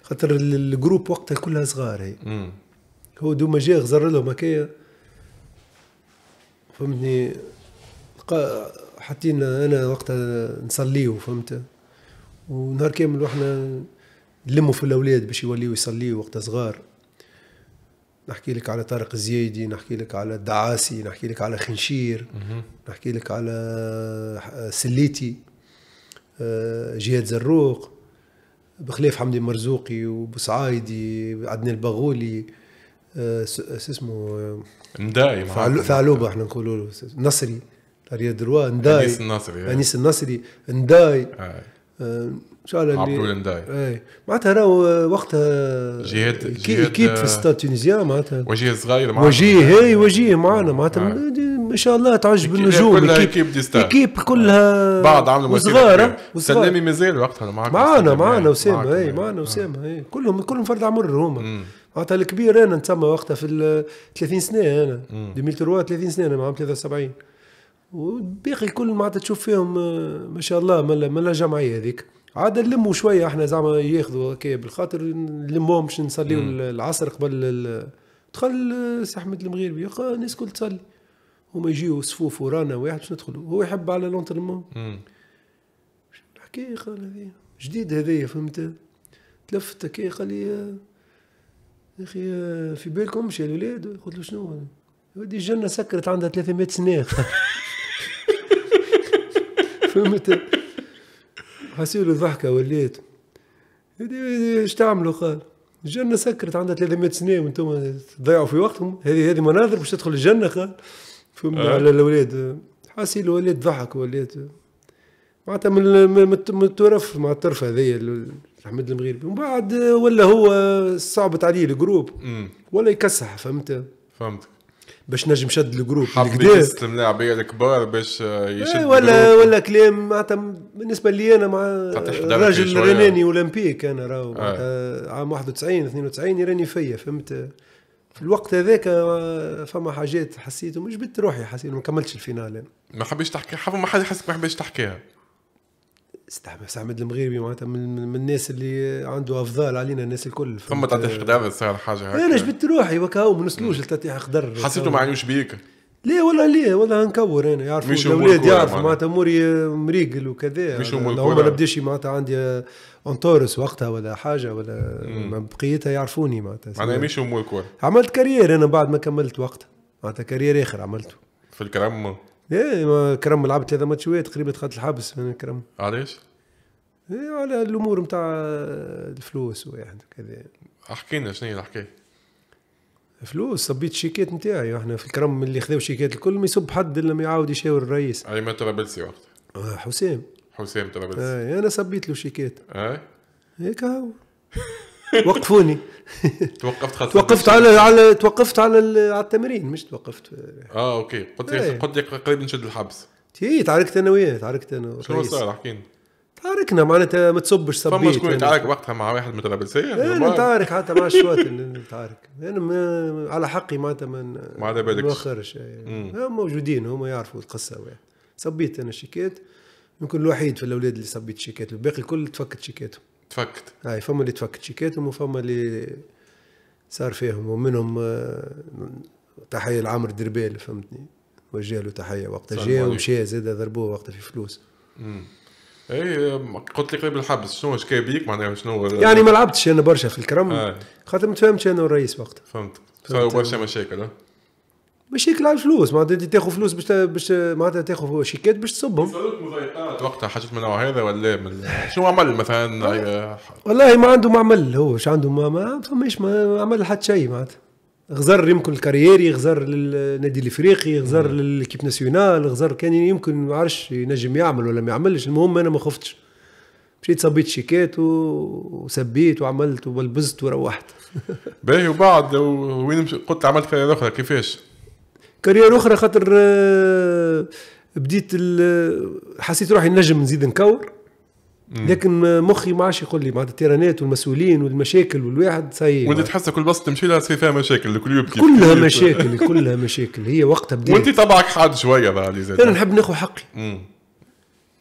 خاطر ال- الجروب وقتها كلها صغار هي. هو دوما جا غزر لهم هكايا فهمتني؟ حطينا أنا وقتها نصليو فهمت؟ ونهار كامل وإحنا نلموا في الأولاد باش يوليو يصليو وقتها صغار. نحكي لك على طارق الزيادي نحكي لك على الدعاسي نحكي لك على خنشير. نحكي لك على سليتي آه، جهاد زروق بخلاف حمدي مرزوقي وبوسعايدي عدنان البغولي. آه، س- اسمه آه، نداي ثعلوبه إحنا نقولوا له نصري رياض دروا نداي أنيس الناصري أنيس النصري نداي آه. آه، ان شاء الله عبد اللي- الولي نداي أي معناتها راهو وقتها جهاد- كي- جهاد- كيب في ستاد تونيزيان معناتها وجيه صغير معاكم. وجيه هي وجيه معنا معناتها آه. ما شاء الله تعجب النجوم كلها équipe- des stars. équipe كلها بعض عملوا مسيرة وصغار كبيرة. وصغار سلامي مازال وقتها معاكم معانا سلامي. معانا وسام اي آه. وسام اي كلهم كلهم فرد عمر هما. معناتها الكبير أنا نتسمى وقتها في ال 30 سنة أنا. مم. 2003 30 سنة أنا معاهم 73 والباقي الكل معناتها تشوف فيهم آه، ما شاء الله ملا ملا جمعية هذيك. عاد نلموا شوية إحنا زعما ياخذوا هكا بالخاطر نلموهم باش نصليوا. العصر قبل دخل آه، سي أحمد المغيربي. الناس الكل تصلي. هما يجيو صفوف ورانا واحد باش ندخلوا. هو يحب على l'entraînement مم. الحكاية قال هذه؟ جديد هذايا فهمت؟ تلفت هكايا قال لي يا أخي آه، في بالكم مش يا الاولاد قلت له شنو؟ ودي الجنة سكرت عندها 300 سنه فهمت؟ حسيله ضحكه وليت. إيش تعملوا؟ قال الجنة سكرت عندها 300 سنه وأنتم تضيعوا في وقتكم هذه هذه مناظر باش تدخل الجنة قال. فهمت؟ آه. على الاولاد حاسي الوليد ضحك وليت. معناتها من ال- من من- من الترف مع الطرف هذايا ال- احمد المغربي ومن بعد ولا هو صعبت عليه ال groupe ولا يكسح فهمت؟ فهمت. باش نجم شد ال groupe بالكدا. يستلم لاعبيه الكبار باش يشد إيه ولا ال groupe. ولا كلام معناتها بالنسبة لي أنا مع راجل شوية. ريناني أولمبيك أنا راهو. معناتها عام 91 92 يراني فيا فهمت؟ في الوقت هذاك آه، فما حاجات حسيت ومش بت روحي حسيت ما كملتش الفينال. أنا ما حبيش تحكي حاب ما حد يحسك ما حبيش تحكيها. احمد المغربي معناتها من, من, من الناس اللي عنده أفضال علينا الناس الكل. ثم؟ تعطي قدر صار حاجة أنا هيك جبت روحي وكاو ما نسلوش لتعطيه قدر حسيته ما عنيوش بيك. ليه والله ليه والله نكور أنا يعرفوا الأولاد يعرفوا. معناتها اموري مريقل وكذا. مش لو كورة. نبداش معناتها عندي entorse وقتها ولا حاجة ولا ما بقيتها يعرفوني معناتها. معناها مش أمور عملت carrière أنا بعد ما كملت وقتها معناتها carrière آخر عملته. في الكرم؟ إيه ما كرم لعبت ثلاثة ماتشات تقريبا دخلت الحبس أنا كرم. علاش؟ إيه على الأمور نتاع الفلوس وواحد كذا. احكينا شنو هي الحكاية؟ فلوس صبيت الشيكات نتاعي. إحنا في الكرم اللي خذاو شيكات الكل ما يصب حد إلا ما يعاود يشاور الرئيس. ايمن ترابلسي وقت؟ آه، حسام. حسام ترابلسي آه أنا صبيت له شيكات أي؟ هيك هو. وقفوني. توقفت خلص توقفت على على توقفت على على التمرين مش توقفت. آه OK. قلت إيه. قلت قريب نشد الحبس. هي تعاركت أنا وياه تعاركت أنا. شنو. صار احكينا تعاركنا معناتها ما تصبش صبيت فما شكون أنا. يتعارك وقتها مع واحد من ترابلسية أنا نتعارك حتى مع الشوات نتعارك. أنا ما على حقي معناتها ما ما على بالكش. ما نوخرش موجودين هم يعرفوا القصة واحد صبيت أنا الشيكات يمكن الوحيد في الأولاد اللي صبيت شيكات الباقي الكل تفكت شيكاتهم تفكت. هاي فما اللي تفكت. شيكاتهم وفما اللي صار فيهم. ومنهم آه، تحية لعمر دربال فهمتني؟ وجه له تحية. وقتها سلام جا عليك. ومشى زاد ضربوه وقتها في فلوس. اي قلت لي قريب الحبس. شنو شكاية بيك؟ معناها شنو يعني ما لعبتش أنا برشا في الكرم. آه. خاطر ما تفهمتش أنا والرئيس وقتها. فهمت. صاروا برشا مشاكل ها مشاكل على الفلوس. معناتها تاخذ فلوس باش باش معناتها تاخذ شيكات باش تصبهم. مضايقات وقتها حاجات من النوع هذا ولا من شنو عمل مثلا؟ آه، والله ما عنده معمل هو إيش عنده ما ما فماش ما عمل حتى شيء معناتها. غزر يمكن الكاريري غزر للنادي الإفريقي غزر للكيب ناسيونال غزر كان يمكن ما عرفش ينجم يعمل ولا ما يعملش. المهم أنا ما خفتش. مشيت صبيت شيكات وسبيت وعملت وبلبزت وروحت. باهي وبعد وين. قلت عملت carrière أخرى كيفاش؟ carrière أخرى خاطر آه، بديت حسيت روحي نجم نزيد نكور. لكن مخي ما عادش يقول لي معناتها التيرانات والمسؤولين والمشاكل والواحد سي وانت تحسك كل بس تمشي لها فيها مشاكل الكل يبكي. كلها مشاكل كلها مشاكل. هي وقتها بديت. وانت طبعك حاد شوية زاد أنا نحب ناخذ حقي. مم.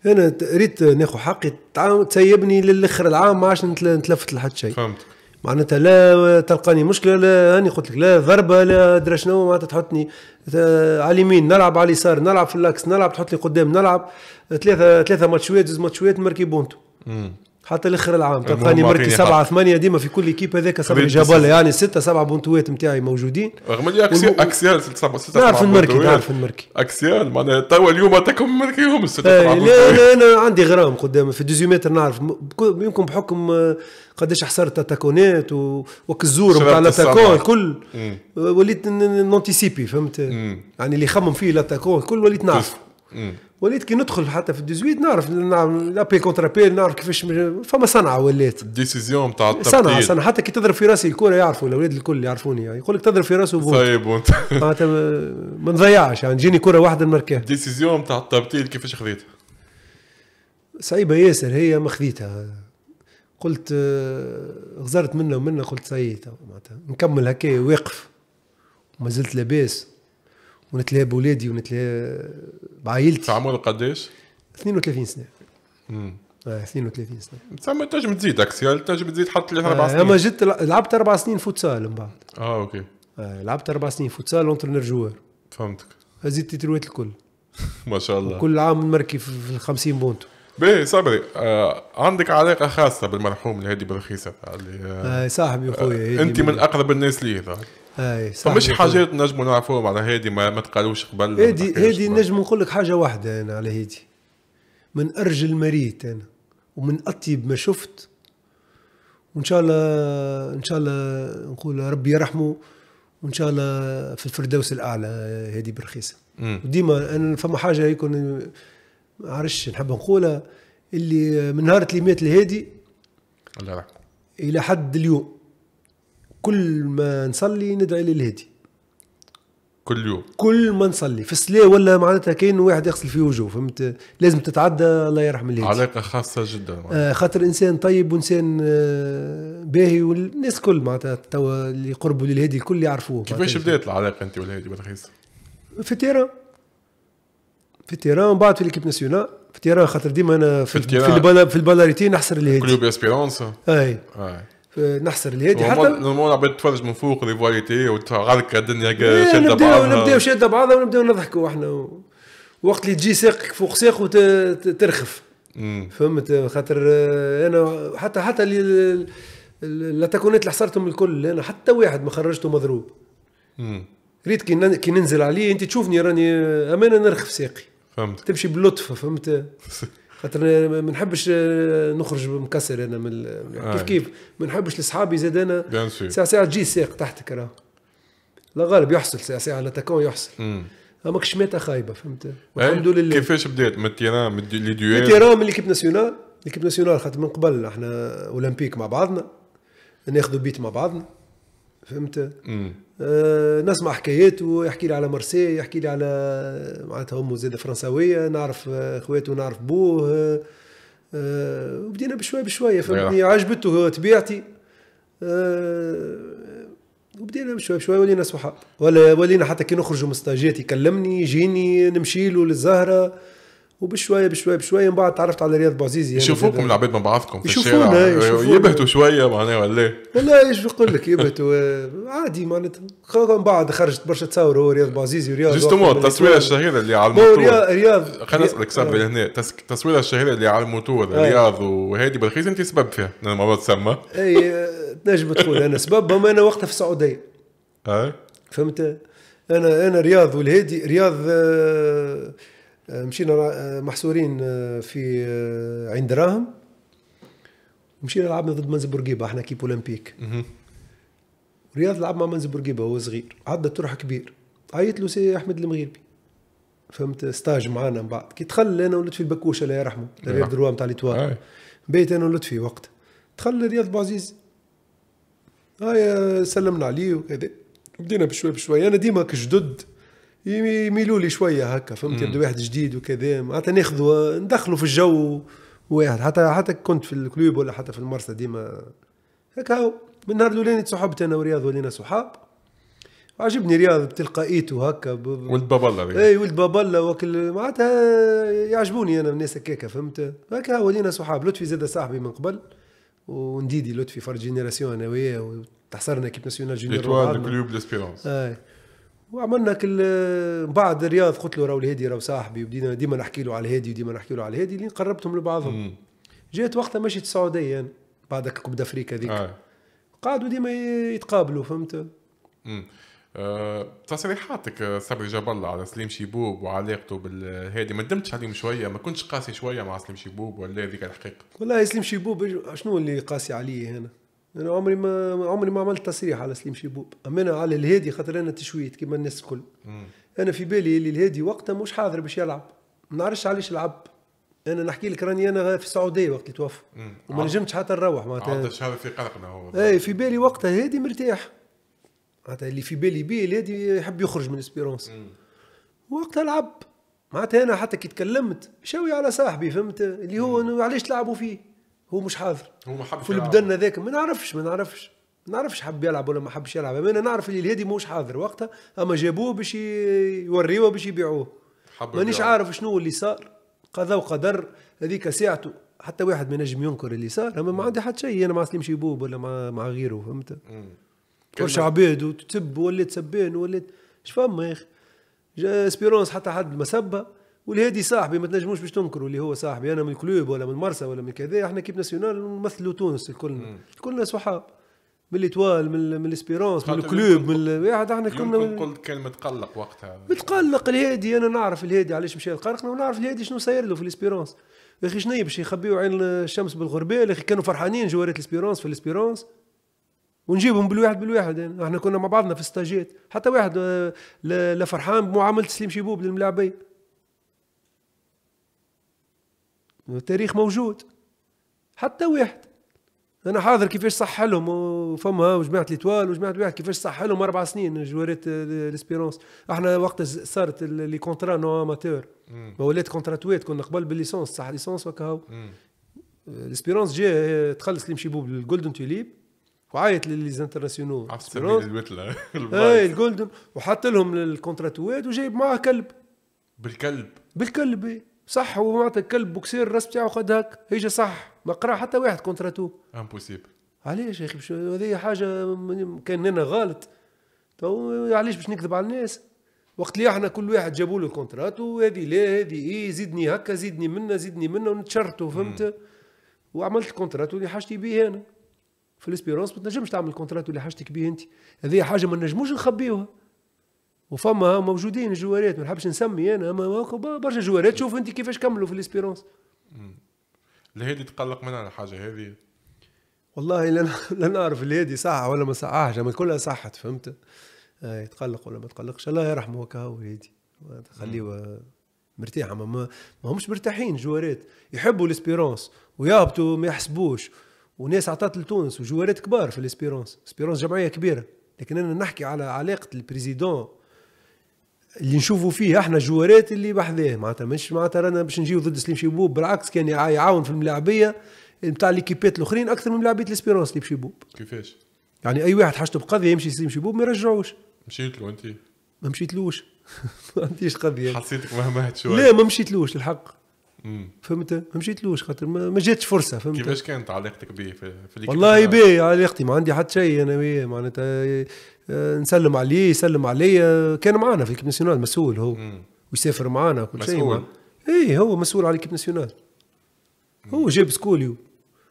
أنا ريت ناخذ حقي تسيبني للآخر العام ما عادش نتل- نتلفت لحد شيء. فهمت معناتها لا تلقاني مشكلة لا هاني قلت لك لا ضربة لا أدري شنو معناتها تحطني ت- على اليمين نلعب على اليسار نلعب في l'axe نلعب تحط لي قدام نلعب ثلاثة ثلاثة ماتشوات زوز ماتشوات مركي بونتو. حتى الآخر العام تلقاني مركي سبعة. ثمانية ديما في كل équipe هذاك جابولا بس- يعني ستة سبعة بونتوات نتاعي موجودين رغم اللي axial والم- axial ست سبعة ست نعرف نمركي بطولات. نعرف نمركي أكسيال معناها توا اليوم تكم مركيهم الست إيه، سبعة لا. لا أنا عندي غرام قدام في 18 متر نعرف يمكن بحكم آه، قداش حصرت اتاكونات و- وكالزور شربت نتاع. الاتاكون الكل وليت نونتيسيبي فهمت؟ مم. يعني اللي يخمم فيه الاتاكون الكل وليت نعرف. وليت كي ندخل حتى في 18 نعرف نعرف لابي كونترا بي نعرف كيفاش فما صنعة ولات الديسيزيون تاع صنعة التبديل صنعة. حتى كي تضرب في راسي الكورة يعرفوا الأولاد الكل يعرفوني. يعني يقول لك تضرب في راسه but طيب وانت؟ معناتها ما- نضيعش. يعني تجيني كورة واحدة نمركها ال décision تاع التبديل كيفاش خذيتها؟ صعيبة ياسر هي ما خذيتها. قلت آه، غزرت منها ومنها قلت سيت معناتها. نكمل هكا واقف. وما زلت لاباس. ونتلاهى بولادي ونتلاهى في بعائلتي عمر قداش؟ 32 سنة. مم. آه 32 سنة. تسمى تنجم تزيد axial تنجم تزيد حتى ثلاث أربع آه سنين؟ أما جيت لع- لعبت أربع سنين futsal من بعد. آه OK. آه لعبت أربع سنين futsal entraîneur joueur فهمتك. زدت تتروات الكل. ما شاء الله. كل عام نمركي في في ال 50 بونتو. باهي صبري آه عندك علاقة خاصة بالمرحوم الهادي برخيصه اللي آه آه صاحبي وخويا انت من أقرب الناس ليه ظهر آه صاحبي فمش. حاجات نجموا نعرفوهم على هادي ما, ما تقالوش قبل هادي هادي. نجم نقول لك حاجة واحدة أنا على هادي من أرجل مريت أنا ومن أطيب ما شفت وإن شاء الله إن شاء الله نقول ربي يرحمه وإن شاء الله في الفردوس الأعلى هادي برخيصه. وديما أنا فما حاجة يكون ما عرفش نحب نقولها اللي من نهار اللي مات الهادي الله يرحمه. إلى حد اليوم كل ما نصلي ندعي للهادي. كل يوم. كل ما نصلي في الصلاة ولا معناتها كاين واحد يغسل في وجهه فهمت؟ لازم تتعدى الله يرحم الهادي. علاقة خاصة جدا. آه خاطر إنسان طيب وإنسان آه باهي والناس الكل معناتها توا اللي قربوا للهادي الكل يعرفوه. كيفاش. بدات العلاقة أنت والهادي بالرخيصة؟ في ال terrain في ال terrain ومن بعد في l'équipe nationale في ال terrain خاطر ديما أنا في, في. في, البلا في la rivalité نحسر الهادي club Espérance أي. نحسر الهادي حتى normal عباد تتفرج من فوق rivalité وتعرك الدنيا نبداو بعضها نبداو شاده بعضها ونبداو نضحكوا إحنا. و... وقت اللي تجي ساقك فوق ساق وترخف. فهمت؟ خاطر آه، أنا حتى حتى اللي ال- ال- التكونات اللي حصرتهم الكل أنا حتى واحد ما خرجته مضروب. ريت كي ننزل عليه أنت تشوفني راني أمانة نرخف ساقي فهمت. تمشي باللطف فهمت؟ خاطر ما نحبش نخرج مكسر أنا من ال- آه. كيف كيف؟ ما نحبش لصحابي زاد أنا ساعة ساعة تجي الساق تحتك راه لا غالب يحصل ساعة ساعة l'attaquant يحصل. مم. أما شماتة خايبة فهمت؟ إيه؟ والحمد لله. كيفاش بدات من ال terrain من les duels ال terrain من l'équipe nationale. l'équipe nationale خاطر من قبل إحنا olympique مع بعضنا. ناخذوا بيت مع بعضنا فهمت؟ نسمع حكاياته يحكي لي على مرسي يحكي لي على معناتها أمه زاده فرنساويه نعرف آه، اخواته نعرف بوه آه، آه وبدينا بشوي بشوي فهمتني؟ عجبته طبيعتي. آه وبدينا بشوي بشوي ولينا صحاب. ولا ولينا حتى كي نخرجوا من ستاجات يكلمني يجيني نمشي له للزهرة. وبشوية بشوية بشوية من بعد تعرفت على رياض بوعزيزي أنا يشوفوكم العباد مع بعضكم في الشارع. يبهتوا شوية معناها ولا إيه؟ والله إيش بقول لك يبهتوا آه، عادي معناتها من بعد خرجت برشا تصاور هو رياض بوعزيزي ورياض justement واحد من التصويرة. الشهيرة اللي على الموتور رياض أسألك سؤال آه. هنا التصويرة الشهيرة اللي على الموتور آه. رياض وهادي بالرخيصة أنت سبب فيها مرات تسمى إي آه، تنجم تقول أنا سبب ما أنا وقتها في السعودية آه فهمت أنا أنا رياض والهادي رياض آه، آه، مشينا آه، محصورين آه، في آه، عين دراهم ومشينا لعبنا ضد منزل بورقيبة إحنا équipe olympique. رياض لعب مع منزل بورقيبة وهو صغير. عدى طرح كبير. عيط له سي أحمد المغيربي. فهمت؟ stage معانا من بعد. كي دخل أنا ولطفي البكوشة الله يرحمه يرحمه. رياض droit نتاع L'Étoile آه. بيت أنا ولطفي وقت. دخل رياض بوعزيز هاي سلمنا عليه وكذا. بدينا بشوي بشوي. أنا ديما كجدد. يميلوا لي شوية هكا فهمت يبدا واحد جديد وكذا. معناتها ناخذوا ندخلوا في الجو واحد. حتى حتى كنت في ال club ولا حتى في المرسى ديما. هكا هو. من النهار الأولاني تصاحبت أنا ورياض ولينا صحاب. عجبني رياض بتلقائيته هكا ب... ولد الله. اي ولد بابلا وكل معناتها يعجبوني أنا الناس هكاكا فهمت؟ هكا ولينا صحاب. لطفي زاد صاحبي من قبل ونديدي لطفي فرد génération أنا وياه وتحصرنا équipe nationale junior L'Étoile. club L'Espérance اي وعملنا كل بعد الرياض قلت له راهو الهادي راهو صاحبي وبدينا ديما نحكي له على الهادي وديما نحكي له على الهادي لين قربتهم لبعضهم. جيت وقتها مشيت السعودية أنا بعد coupe d'Afrique ذيك آه. قعدوا ديما يتقابلوا فهمت. آه، تصريحاتك آه، صبري جاب الله على سليم شيبوب وعلاقته بالهادي ما ندمتش عليهم شوية ما كنتش قاسي شوية مع سليم شيبوب ولا هذيك الحقيقة والله سليم شيبوب شنو اللي قاسي عليه هنا أنا عمري ما عمري ما عملت تصريح على سليم شيبوب. اما أنا على الهادي خاطر أنا تشويت كيما الناس الكل. أنا في بالي اللي الهادي وقتها مش حاضر باش يلعب. ما نعرفش علاش لعب. أنا نحكي لك راني أنا في السعودية وقت اللي توفى. وما نجمتش حتى نروح معناتها. الشهر في قلقنا هو. اي في بالي وقتها الهادي مرتاح. معناتها اللي في بالي بيه الهادي يحب يخرج من Espérance. وقتها لعب. معناتها أنا حتى كي تكلمت شوي على صاحبي فهمت؟ اللي هو علاش تلعبوا فيه؟ هو مش حاضر. هو ما حبش في. البدن ذاك ما نعرفش ما نعرفش. ما نعرفش حب يلعب ولا ما حبش يلعب. اما أنا نعرف اللي الهادي موش حاضر. وقتها أما جابوه باش يوريوه باش يبيعوه. مانيش. عارف شنو اللي صار. قضاء وقدر. هذيك ساعته حتى واحد ما نجم ينكر اللي صار. أما ما عندي حتى شيء. أنا مع سليم شيبوب ولا مع مع غيره فهمت. برشا عباد وتسب وليت سبان وليت اش فما يا أخي؟ Espérance حتى حد مسبه والهادي صاحبي ما تنجموش باش تنكروا اللي هو صاحبي أنا من ال club ولا من مرسى ولا من كذا إحنا équipe nationale نمثلوا تونس الكلنا. كلنا صحاب من L'Étoile من, من ال Espérance من ال club يمكن- من الواحد إحنا يمكن كنا قلت كلمة تقلق وقتها. متقلق الهادي أنا نعرف الهادي علاش مشى القرقنه ونعرف الهادي شنو صاير له في ال Espérance. يا أخي شنو باش يخبيو عين الشمس بالغربال؟ يا أخي كانوا فرحانين جوارات ال Espérance في ال Espérance. ونجيبهم بالواحد بالواحد يعني. إحنا كنا مع بعضنا في الستاجات. حتى واحد آه، لا فرحان بمعاملة سليم شيبوب للملاعبين. التاريخ موجود. حتى واحد. أنا حاضر كيفاش صح لهم وفما جماعة L'Étoile وجماعة واحد كيفاش صح لهم أربع سنين جوارات ال Espérance. إحنا وقت صارت لي contrat non amateur. ما ولات كونتراتوات كنا قبل بال licence صح licence وكهو الإسبيرونس جا تخلص لي مشيبوب بالجولدن توليب وعيط للزانترناسيونو إي الجولدن وحط لهم الكونتراتوات وجايب معاه كلب. بالكلب. بالكلب صح هو معناتها الكلب بوكسير الراس بتاعه خد هك هيجا صح. ما قرأ حتى واحد كونتراتو امبوسيبل علاش يا أخي؟ هذه حاجة كان أنا غلط. تو علاش باش نكذب على الناس؟ وقت اللي إحنا كل واحد جابوا له كونتراتو هذه لا هذه إيه زيدني هكا زيدني منا زيدني منا ونتشرتوا فهمت؟ وعملت الكونتراتو اللي حاجتي به أنا. في ال Espérance ما تنجمش تعمل الكونتراتو اللي حاجتك به أنت. هذه حاجة ما نجموش نخبيوها. وفما موجودين الجوارات ما نحبش نسمي أنا برشا جوارات. شوف أنت كيفاش كملوا في ال Espérance. الهادي تقلق منها الحاجة هذه والله لا لا نعرف الهادي صح ولا ما صحاش اما كلها صحت فهمت؟ آه يتقلق ولا ما تقلقش. الله يرحمه هكا الهادي خليه مرتاح. ما, ما همش مرتاحين جوارات. يحبوا الـ Espérance ويهبطوا ما يحسبوش. وناس عطات لتونس وجوارات كبار في الإسبيرونس. إسبيرونس جمعية كبيرة. لكن أنا نحكي على علاقة الـ président اللي نشوفوا فيه إحنا جوارات اللي بحذاه. معناتها مش معناتها رانا باش نجيو ضد سليم شيبوب بالعكس كان يعاون في الملاعبية نتاع les équipes ات الأخرين أكثر من ملاعبية الإسبيرونس اللي بشيبوب كيفاش؟ يعني أي واحد حاجته بقضية يمشي سليم شيبوب ما يرجعوش. مشيت له انت؟ ما مشيتلوش. ما عنديش قضية. حسيتك مهمهت شوية. لا ما مشيتلوش الحق. فهمت؟ ما مشيتلوش خاطر ما جاتش فرصة فهمت؟ كيفاش كانت علاقتك به في, في والله بيه علاقتي ما عندي حتى شيء أنا وياه معناتها آه، نسلم عليه يسلم عليا. كان معنا في l'équipe nationale مسؤول هو. مم. ويسافر معنا كل شيء مسؤول؟ اي هو مسؤول على l'équipe nationale. هو جاب سكوليو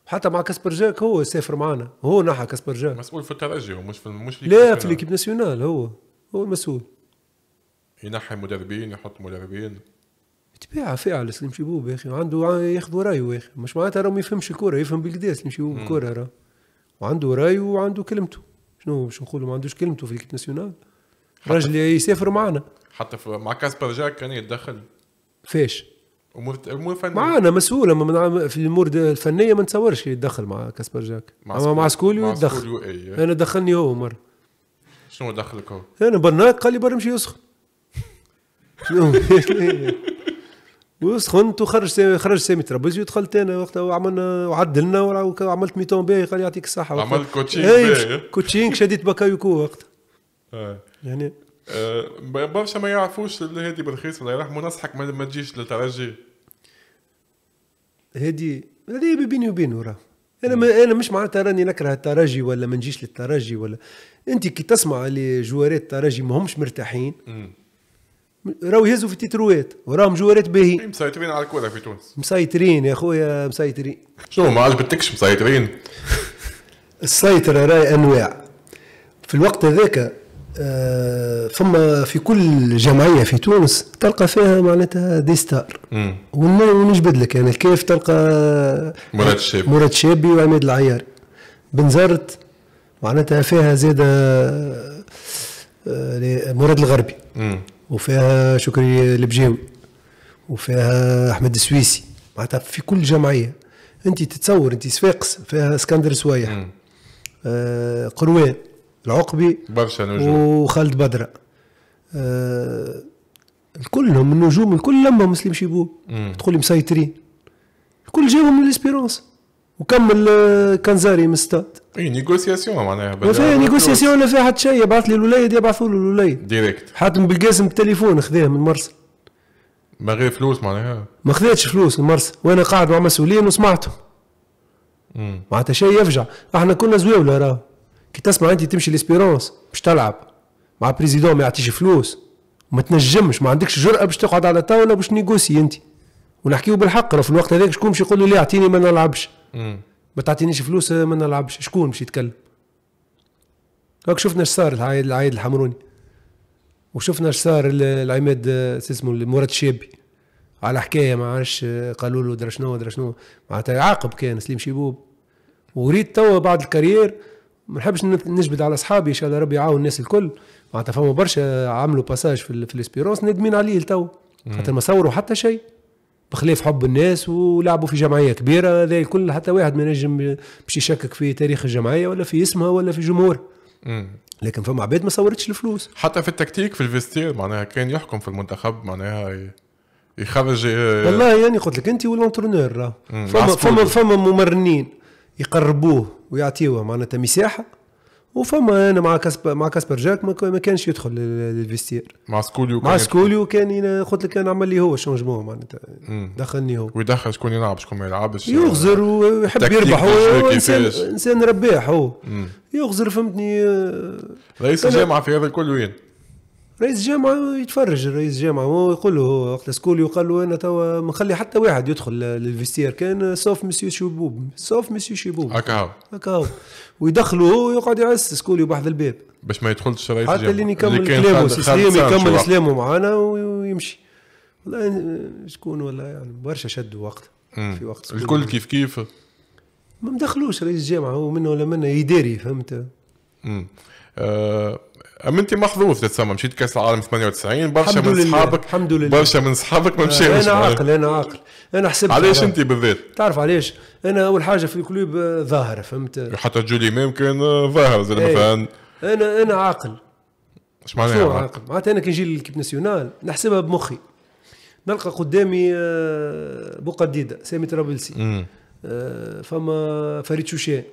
حتى مع كاسبر جاك هو سافر معنا هو نحى كاسبر جاك. مسؤول في الترجي ومش في مش في لا في الكيب ناسيونال. هو. هو المسؤول ينحي مدربين يحط مدربين. تبيع فاعل سليم شيبوب يا أخي. عنده ياخذ رأيه يا أخي. مش معناتها راه ما يفهمش الكوره يفهم بالكدا سليم شيبوب الكوره راه. وعنده رأيه وعنده كلمته. شنو باش نقولوا؟ ما عندوش كلمته في l'équipe nationale. راجل يسافر معنا. حتى مع كاسبر جاك كان يتدخل. فاش؟ أمور أمور فنية. معنا مسؤول اما في الأمور الفنية ما نتصورش يتدخل مع كاسبر جاك. مع أما مع سكوليو يتدخل. أيه. أنا دخلني هو مرة. شنو دخلك هو؟ أنا برناك قال لي برا مشي يسخن. وسخنت وخرج سامي خرج سامي ترابيزي ودخلت أنا وقتها وعملنا وعدلنا وعملت mi-temps باهي قال يعطيك الصحة عملت coaching باهي coaching شديت بكايوكو وقتها آه. يعني آه برشا ما يعرفوش هادي بالرخيص الله يرحمه نصحك ما تجيش للترجي. هادي هذه بيني وبينه راه. أنا ما أنا مش معناتها راني نكره الترجي ولا ما نجيش للترجي ولا. أنت كي تسمع اللي جوارات الترجي ما همش مرتاحين. راهو يهزوا في التتروات وراهم جوارات باهي. مسيطرين على الكوره في تونس. مسيطرين يا خويا مسيطرين. شنو ما عجبتكش مسيطرين. السيطرة راهي أنواع. في الوقت هذاك آه، فما في كل جمعية في تونس تلقى فيها معناتها des stars ونجبد لك يعني كيف تلقى مراد الشابي مراد الشابي وعماد العياري بنزرت معناتها فيها زاده آه، مراد الغربي. مم. وفيها شكري البجاوي وفيها أحمد السويسي معناتها في كل جمعية. انت تتصور انت صفاقس فيها اسكندر سوايح آه قروان العقبي برشا نجوم. وخالد بدره آه كلهم النجوم الكل لما مسلم شيبوب تقول لي مسيطرين. الكل جاهم من الإسبيرونس. وكمل كنزاري من ستاد et négociation معناها ما فيها négociation لا فيها حتى شيء يبعث لي الوليد يبعثوا له الوليد direct. حاتم بالقاسم بالتليفون خذاه من مرساي. ما غير فلوس معناها. ما خذاتش فلوس من مرساي. وأنا قاعد مع مسؤولين وسمعتهم. معناتها شيء يفجع. إحنا كنا زواوله راه كي تسمع أنت تمشي لـ Espérance باش تلعب. مع président ما يعطيش فلوس. وما تنجمش ما عندكش جرأة باش تقعد على طاولة باش négocier أنت. ونحكيو بالحق راه في الوقت هذاك شكون باش يقول لي لا أعطيني ما نلعبش. ما تعطينيش فلوس ما نلعبش. شكون باش يتكلم؟ هاك شفنا إيش صار العايد العايد الحمروني. وشفنا إيش صار العماد اسمه مراد الشابي على حكاية ما عرفش قالوا له درا شنو درا شنو. معناتها يعاقب كان سليم شيبوب. وريت توا بعد الـ carrière ما نحبش نجبد على أصحابي إن شاء الله ربي يعاون الناس الكل. معناتها فما برشا عملوا passage في, في الاسبيرونس ندمين عليه تو خاطر ما صوروا حتى شيء. بخلاف حب الناس ولعبوا في جمعية كبيرة هذا الكل حتى واحد ما ينجم باش يشكك في تاريخ الجمعية ولا في اسمها ولا في جمهور مم. لكن فما عباد ما صورتش الفلوس حتى في الـ tactique في الـ vestiaire معناها كان يحكم في المنتخب معناها يخرج والله يعني قلت لك أنت والـ entraîneur مم، فما. فما فما ممرنين يقربوه ويعطيوه معناتها مساحة وفما أنا مع كاسبر مع كاسبر جاك ما كان- ما كانش يدخل لل- للـ vestiaire مع سكوليو مع سكوليو كان قلت لك كان عمل لي هو changement معناتها. دخلني هو ويدخل شكون يلعب شكون ما يلعبش يغزر ويحب يربح هو انسان. إنسان رباح هو. يغزر فهمتني آه، رئيس الجامعة في هذا الكل وين؟ رئيس جامعة يتفرج رئيس جامعة هو يقول له وقت سكوليو قال له أنا توا مخلي حتى واحد يدخل للـ vestiaire كان sauf monsieur شيبوب sauf monsieur شيبوب. هكا هو. هكا هو. ويدخلوا هو ويقعد يعس سكوليو بحذا الباب باش ما يدخلش رئيس حتى اللي يكمل كلامه خالد- سي خالد سليم سانشو يكمل. سلامه معانا ويمشي. والله شكون ولا يعني برشا شدوا وقت. في وقت. الكل كيف كيف؟ ما مدخلوش رئيس الجامعة هو منه ولا منه يداري فهمت؟ مم. آه، اما أنت محظوظ تتسمى مشيت كأس العالم 98 برشا من اصحابك الحمد لله. برشا من اصحابك ما مشاوش أنا. عاقل أنا عاقل أنا حسبت علاش. أنت بالذات؟ تعرف علاش أنا أول حاجة في الـ club آه، ظاهرة فهمت حتى je l'ai même كان آه، ظاهر زي إيه. مثلا أنا أنا عاقل اش معناها عاقل معناتها أنا كي نجي لـ l'équipe nationale نحسبها بمخي نلقى قدامي آه، بوقديده سامي. آه، فما فريد شوشان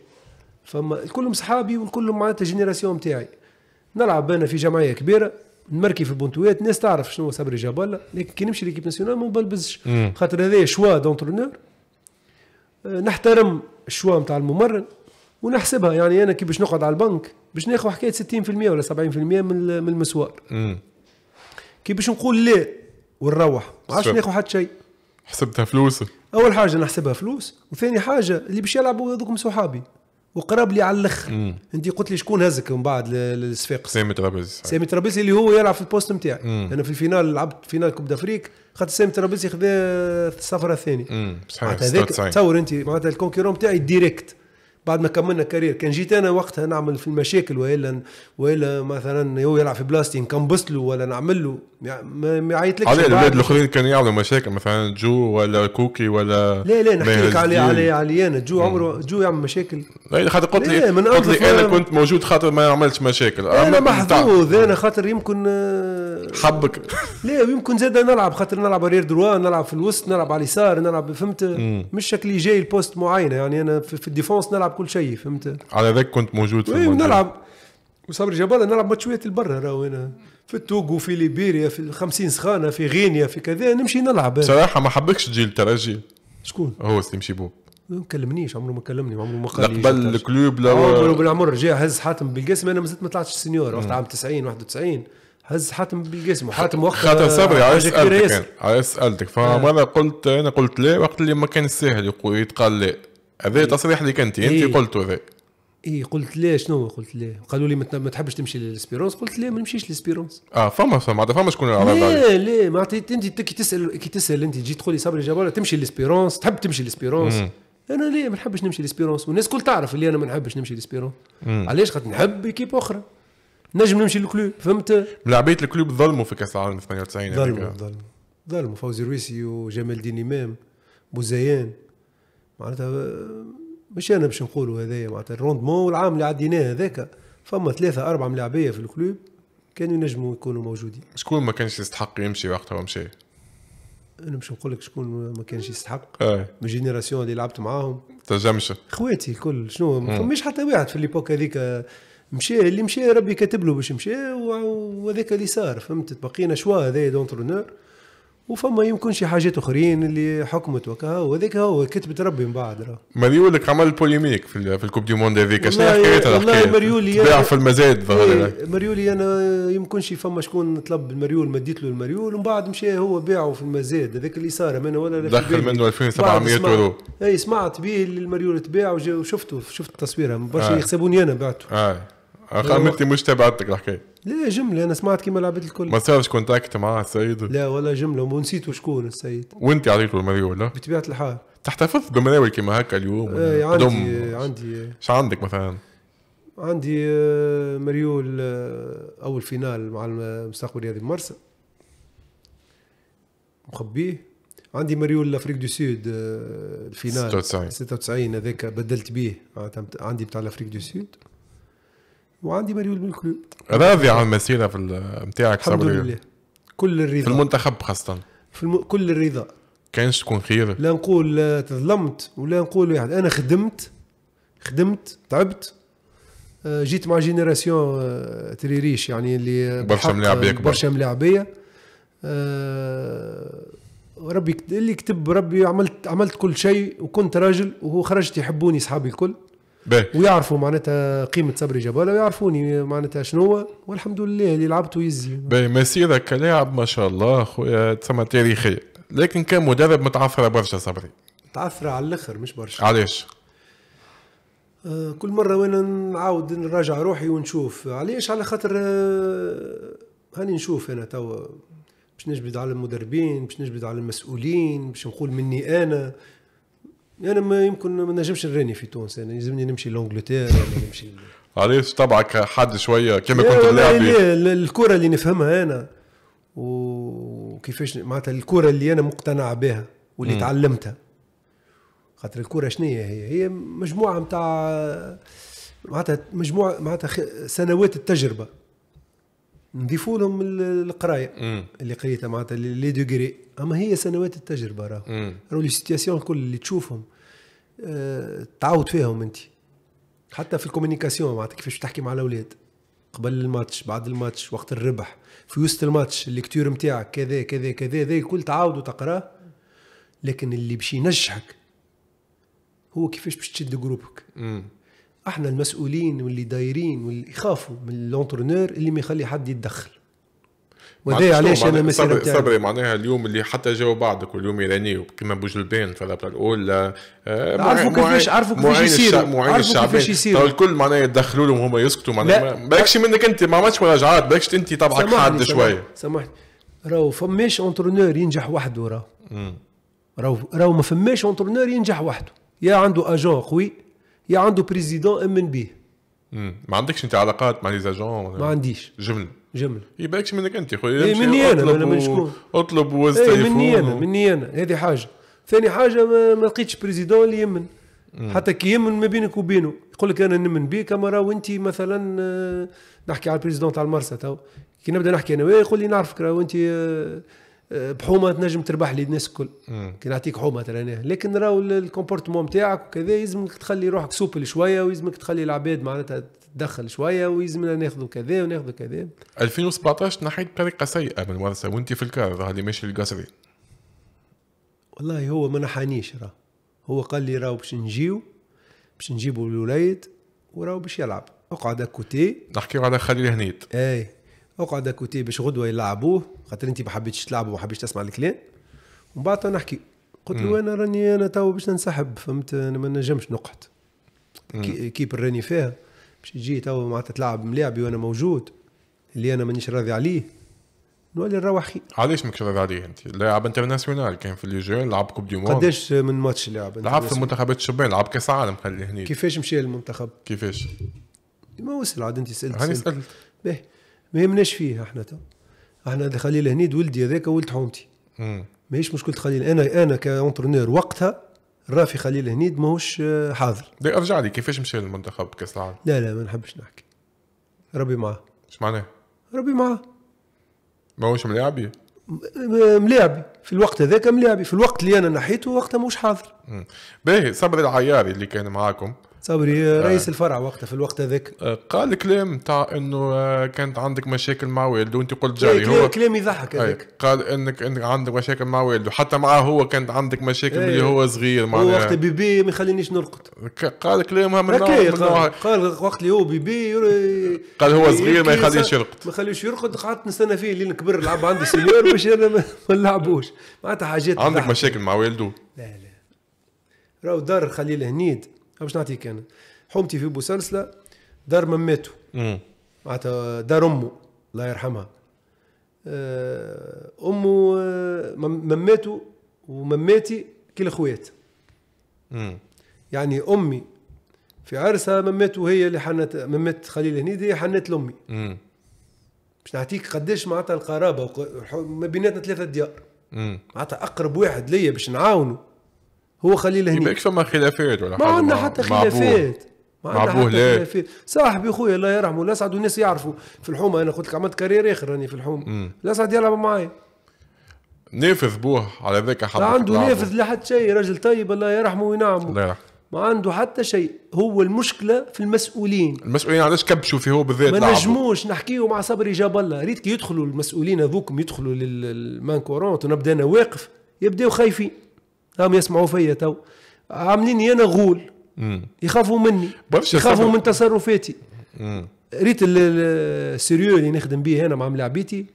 فما كلهم صحابي والكلهم معناتها génération نتاعي نلعب أنا في جمعية كبيرة نمركي في الـ pointu ات الناس تعرف شنو هو صبري جاب الله لكن كي نمشي l'équipe nationale ما نبلبزش. خاطر هذا choix d'entraîneur آه، نحترم الـ choix نتاع الممرن ونحسبها. يعني أنا كي باش نقعد على البنك باش ناخذ حكاية 60% ولا 70% من ال- من المسوار. كي باش نقول لا ونروح ما عادش. ناخذ حتى شيء. حسبتها فلوس. أول حاجة نحسبها فلوس وثاني حاجة اللي باش يلعبوا هذوك صحابي وقراب لي على الآخر. انت قلت لي شكون هزك من بعد للصفاقس؟ سامي ترابيز سامي ترابلسي اللي هو يلعب في ال poste نتاعي. أنا في ال finale لعبت finale Coupe d'Afrique خاطر سامي ترابلسي خذا الصفره الثانية. صحيح معناتها هذاك 96 تصور أنت معناتها ال concurrent بتاعي direct بعد ما كملنا carrière. كان جيت أنا وقتها نعمل في المشاكل وإلا وإلا مثلا هو يلعب في بلاستي نكمبس له ولا نعمل له ما يعيطلكش على. الاولاد الأخرين كانوا يعملوا مشاكل مثلا جو ولا كوكي ولا لا لا نحكي لك علي. علي علي أنا. جو عمره جو يعمل مشاكل. لا خاطر قلت لي من قلت لي أنا كنت موجود خاطر ما عملتش مشاكل. أنا محظوظ. أنا خاطر يمكن آه، حبك. لا يمكن زاد نلعب خاطر نلعب arrière droit نلعب في الوسط نلعب على اليسار نلعب فهمت؟ مش شكلي جاي ال poste معينة. يعني أنا في ال défense نلعب كل شيء فهمت؟ على ذاك كنت موجود في اي المونديال. نلعب. وصبري جاب الله نلعب ماتشوات البرا راهو هنا في التوغو في ليبيريا في الخمسين سخانة في غينيا في كذا نمشي نلعب. بصراحة ما حبكش تجي الترجي شكون؟ هو سليم شيبوب ما كلمنيش عمره ما كلمني عمره ما قال قبل ال club عمره لا بالعمر جاء هز حاتم بالقاسم أنا مازلت ما طلعتش sénior وقت عام 90 91 هز حاتم بالقاسم وحاتم وقت خاطر صبري على سالتك على سالتك فمره قلت أنا قلت لا وقت اللي ما كان ساهل يقول يتقال لا هذا تصريح لك أنت إيه. انت قلته ذا اي قلت لا شنو قلت لا قالوا لي ما تحبش تمشي لل Espérance قلت لا ما نمشيش لل Espérance آه فما فما فما شكون عليك لا لا ما عطيت انت كي تسال كي تسأل أنت تجي تقول لي صبري جاب الله تمشي لل Espérance تحب تمشي لل Espérance. أنا ليه؟ ما نحبش نمشي لل Espérance والناس كل تعرف اللي أنا ما نحبش نمشي لل Espérance علاش؟ خاطر نحب équipe أخرى. نجم نمشي لل club فهمت؟ لاعبيه ال club ظلموا في كأس العالم 98 هذيك. ظلموا ظلموا. ظلموا. فوزي الرويسي وجمال الدين إمام بوزيان. معناتها آه، مش أنا باش نقولوا هذايا معناتها ال rendement والعام اللي عديناه هذاك فما ثلاثة أربعة ملاعبية في ال club كانوا ينجموا يكونوا موجودين. شكون ما كانش يستحق يمشي وقتها ومشي أنا مش نقول لك شكون ما كانش يستحق. آه. من ال génération اللي لعبت معاهم. تنجمش. خواتي الكل شنو؟ ما فماش حتى واحد في l'époque هذيك مشى اللي مشى ربي كاتب له باش مشى وهذاك اللي صار فهمت؟ بقينا choix هذايا d'entraîneur وفما يمكن شي حاجات أخرين اللي حكمت وكا وهذاك هو كتبت ربي من بعد راه مريولك عمل polémique في, في ال coupe du monde هذيك شنو حكايتها والله مريولي تباع في المزاد ظهر. إيه، مريولي أنا يمكن شي فما شكون طلب المريول مديت له المريول ومن بعد مشى هو باعه في المزاد هذاك اللي صار منه ولا دخل. منه 2700 بعد سمعت- يورو. اي سمعت به المريول تباع وشفته شفت التصويره برشا آه. يحسبوني أنا بعته آه اخر أنت مش تبعتك الحكاية لا جملة أنا سمعت كيما لعبت الكل. ما صارش contact معاه السيد؟ لا ولا جملة ونسيت شكون السيد. وأنت عطيته المريول لا؟ بطبيعة الحال. تحتفظ بمراول كيما هكا اليوم اي قدم. عندي عندي. إيش عندك مثلا؟ عندي آه، مريول آه، أول finale مع المستقبل الرياضي بمرسى مخبيه. عندي مريول l'Afrique du Sud آه، ال finale. 96. 96 هذاك بدلت بيه. مت- عندي بتاع l'Afrique du Sud. وعندي مريول من ال club راضي عن المسيره في نتاعك الحمد صبري. لله. كل في الرضا المنتخب خاصة. في الم... كل الرضا. كانش تكون خير. لا نقول آه، تظلمت ولا نقول واحد. أنا خدمت خدمت تعبت. آه، جيت مع génération آه، très riche يعني اللي برشا كبار. برشا. ملاعبية. آه، ربي اللي كتب ربي عملت عملت كل شيء وكنت راجل وهو خرجت يحبوني اصحابي الكل. ويعرفوا معناتها قيمة صبري جبالة ويعرفوني معناتها شنو والحمد لله اللي لعبت ويزي باهي مسيرة كلاعب ما شاء الله خويا تسمى تاريخية لكن كان مدرب متعثرة برشا صبري. تعثر على الأخر مش برشا. علاش؟ آه، كل مرة وين نعاود نراجع روحي ونشوف. علاش؟ على خاطر آه، هاني نشوف أنا توا. باش نجبد على المدربين باش نجبد على المسؤولين باش نقول مني أنا أنا ما يمكن ما نجمش نراني في تونس أنا يلزمني نمشي لإنجلترا ولا نمشي علاش طبعك حد شوية كما كنت لا، الكرة اللي نفهمها أنا. وكيفاش معناتها الكرة اللي أنا مقتنع بها واللي. تعلمتها. خاطر الكرة شنو هي؟ هي مجموعة متاع معناتها مجموعة معناتها سنوات التجربة. نضيفوا لهم ال- القراية مم. اللي قريتها معناتها les degrés أما هي سنوات التجربة راهو. راهو les situations الكل اللي تشوفهم آه، تعاود فيهم أنت حتى في ال communication معناتها كيفاش تحكي مع الأولاد قبل الماتش بعد الماتش وقت الربح في وسط الماتش ال lecture نتاعك كذا كذا كذا ذا الكل تعاود وتقراه لكن اللي باش ينجحك هو كيفاش باش تشد groupe ك. إحنا المسؤولين واللي دايرين واللي يخافوا من ال entraîneur اللي ما يخلي حد يتدخل. وهذا علاش أنا مسيرة صبري, صبري معناها اليوم اللي حتى جاوا بعدك واليوم يترانيو كما بوجلبان في الرابطة الأولى آه، عرفوا كيفاش- عرفوا كيفاش معين يصيروا. عرفوا كيفاش يصيروا. تو الكل معناها يدخلوا لهم هما يسكتوا. معناها بالكش منك أنت ما عملتش مراجعات بالكش أنت طبعك حاد شوية سامحني. راهو فماش entraîneur ينجح وحده. راهو. راهو ما فماش entraîneur ينجح وحده. يا عنده أجون قوي يا عنده président امن به مم. ما عندكش أنت علاقات مع les agents ما عنديش. جملة جمله يبالكش منك أنت خويا؟ إيه، مني أنا، أطلب أنا من شكون؟ أطلب وز اي تليفون مني أنا و- مني أنا. هذه حاجة. ثاني حاجة ما, ما لقيتش président اللي يمن. حتى كي يمن ما بينك وبينه. يقول لك أنا نمن بيك أما راهو أنت مثلا آه، نحكي على ال président تاع المرسى تو كي نبدأ نحكي أنا وياه يقول لي نعرفك راهو أنت آه، آه، بحومة تنجم تربح لي الناس الكل. كي نعطيك حومة ترى لكن راهو ال- comportement نتاعك وكذا يلزمك تخلي روحك souple شوية ويلزمك تخلي العباد معناتها تدخل شوية ويلزمنا ناخذوا كذا وناخذوا كذا. 2017 نحيت بطريقه سيئة من ورثه وأنت في الكار هذه ماشي القصرين والله هو ما نحانيش راه. هو قال لي راهو باش نجيو باش نجيبوا الوليد وراهو باش يلعب. اقعد à côté. نحكيو على خليل هنيد اي أقعد à côté باش غدوة يلعبوه خاطر أنت ما حبيتش تلعبه وما حبيتش تسمع الكلام. ومن بعد نحكي. قلت له أنا راني أنا تو باش ننسحب فهمت؟ أنا ما نجمش نقعد. كي- كيب راني فيها؟ باش يجي تو معناتها تلعب ملاعبي وأنا موجود اللي أنا مانيش راضي عليه نولي نروح خير علاش ماكش راضي عليه أنت؟ لاعب international كان في les jeunes لعب coupe du monde قداش من ماتش لعب لعب في المنتخبات الشبان لعب كأس عالم خلي هنيد كيفاش مشى المنتخب؟ كيفاش؟ ما وصل عاد أنت سألت هاني. سألت. باهي. ما يهمناش فيه إحنا تو إحنا خليل هنيد ولدي هذاك ولد حومتي. ماهيش مشكلة خليل. أنا أنا ك entraîneur وقتها رافي خليل هنيد ماهوش حاضر. ارجع لي كيفاش مشى المنتخب كأس العالم؟ لا لا ما نحبش نحكي. ربي معاه. إيش معناه؟ ربي معاه. ماهوش ملاعبي؟ ملاعبي. في الوقت هذاك ملاعبي. في الوقت اللي أنا نحيته وقتها مش حاضر. باهي صبري العياري اللي كان معاكم. صبري آه، رئيس الفرع وقتها في الوقت هذاك. آه، قال كلام تاع إنه آه، كانت عندك مشاكل مع والده وأنت قلت إيه، جاري كلام- هو. كلام يضحك. هذاك. قال انك إنك عندك مشاكل مع والده. حتى معاه هو كانت عندك مشاكل إيه. اللي هو صغير هو وقت معناها بيبي ما يخلينيش نرقد. قال كلامها من نوع قال. نوع قال وقت اللي هو بيبي قال هو صغير ما يخليش يرقد. ما يخليش يرقد. قعدت نستنى فيه لين كبر لعب عندي سينيور باش أنا ما نلعبوش. معناتها حاجات عندك. مشاكل مع والده. لا لا. راهو دار خليل هنيد باش نعطيك أنا. حومتي في بوسلسلة دار مماته امم معناتها دار أمه الله يرحمها. آه، أمه آه، مم- مماته ومماتي كل اخوات يعني أمي في عرسها مماته هي اللي حنت ممات خليل هنيد هي حنت لأمي. باش نعطيك قداش معناتها القرابة ما بيناتنا ثلاثة ديار معناتها أقرب واحد ليا باش نعاونه هو خليل هني. يبقى فما خلافات ولا ما عندنا حتى. خلافات. ما عندنا حتى لا. خلافات. صاحبي خويا الله يرحمه الاسعد والناس يعرفوا. في الحومه أنا قلت لك عملت كارير آخر راني في الحومه الاسعد يلعب معايا. نافذ بوه على ذاك حب عنده نافذ لا حتى شيء راجل طيب الله يرحمه وينعمه. الله يرحمه. ما عنده حتى شيء هو المشكلة في المسؤولين. المسؤولين علاش كبشوا فيه هو بالذات ما. نجموش نحكيو مع صبري جاب الله. ريت كي يدخلوا المسؤولين هذوكم يدخلوا لل main courante ونبدأ أنا واقف يبداو خايفين. هم يسمعوا فيا تو. عامليني أنا غول. يخافوا مني. يخافوا. من تصرفاتي. ريت ال- ال- ال sérieux اللي نخدم به أنا مع ملاعبيتي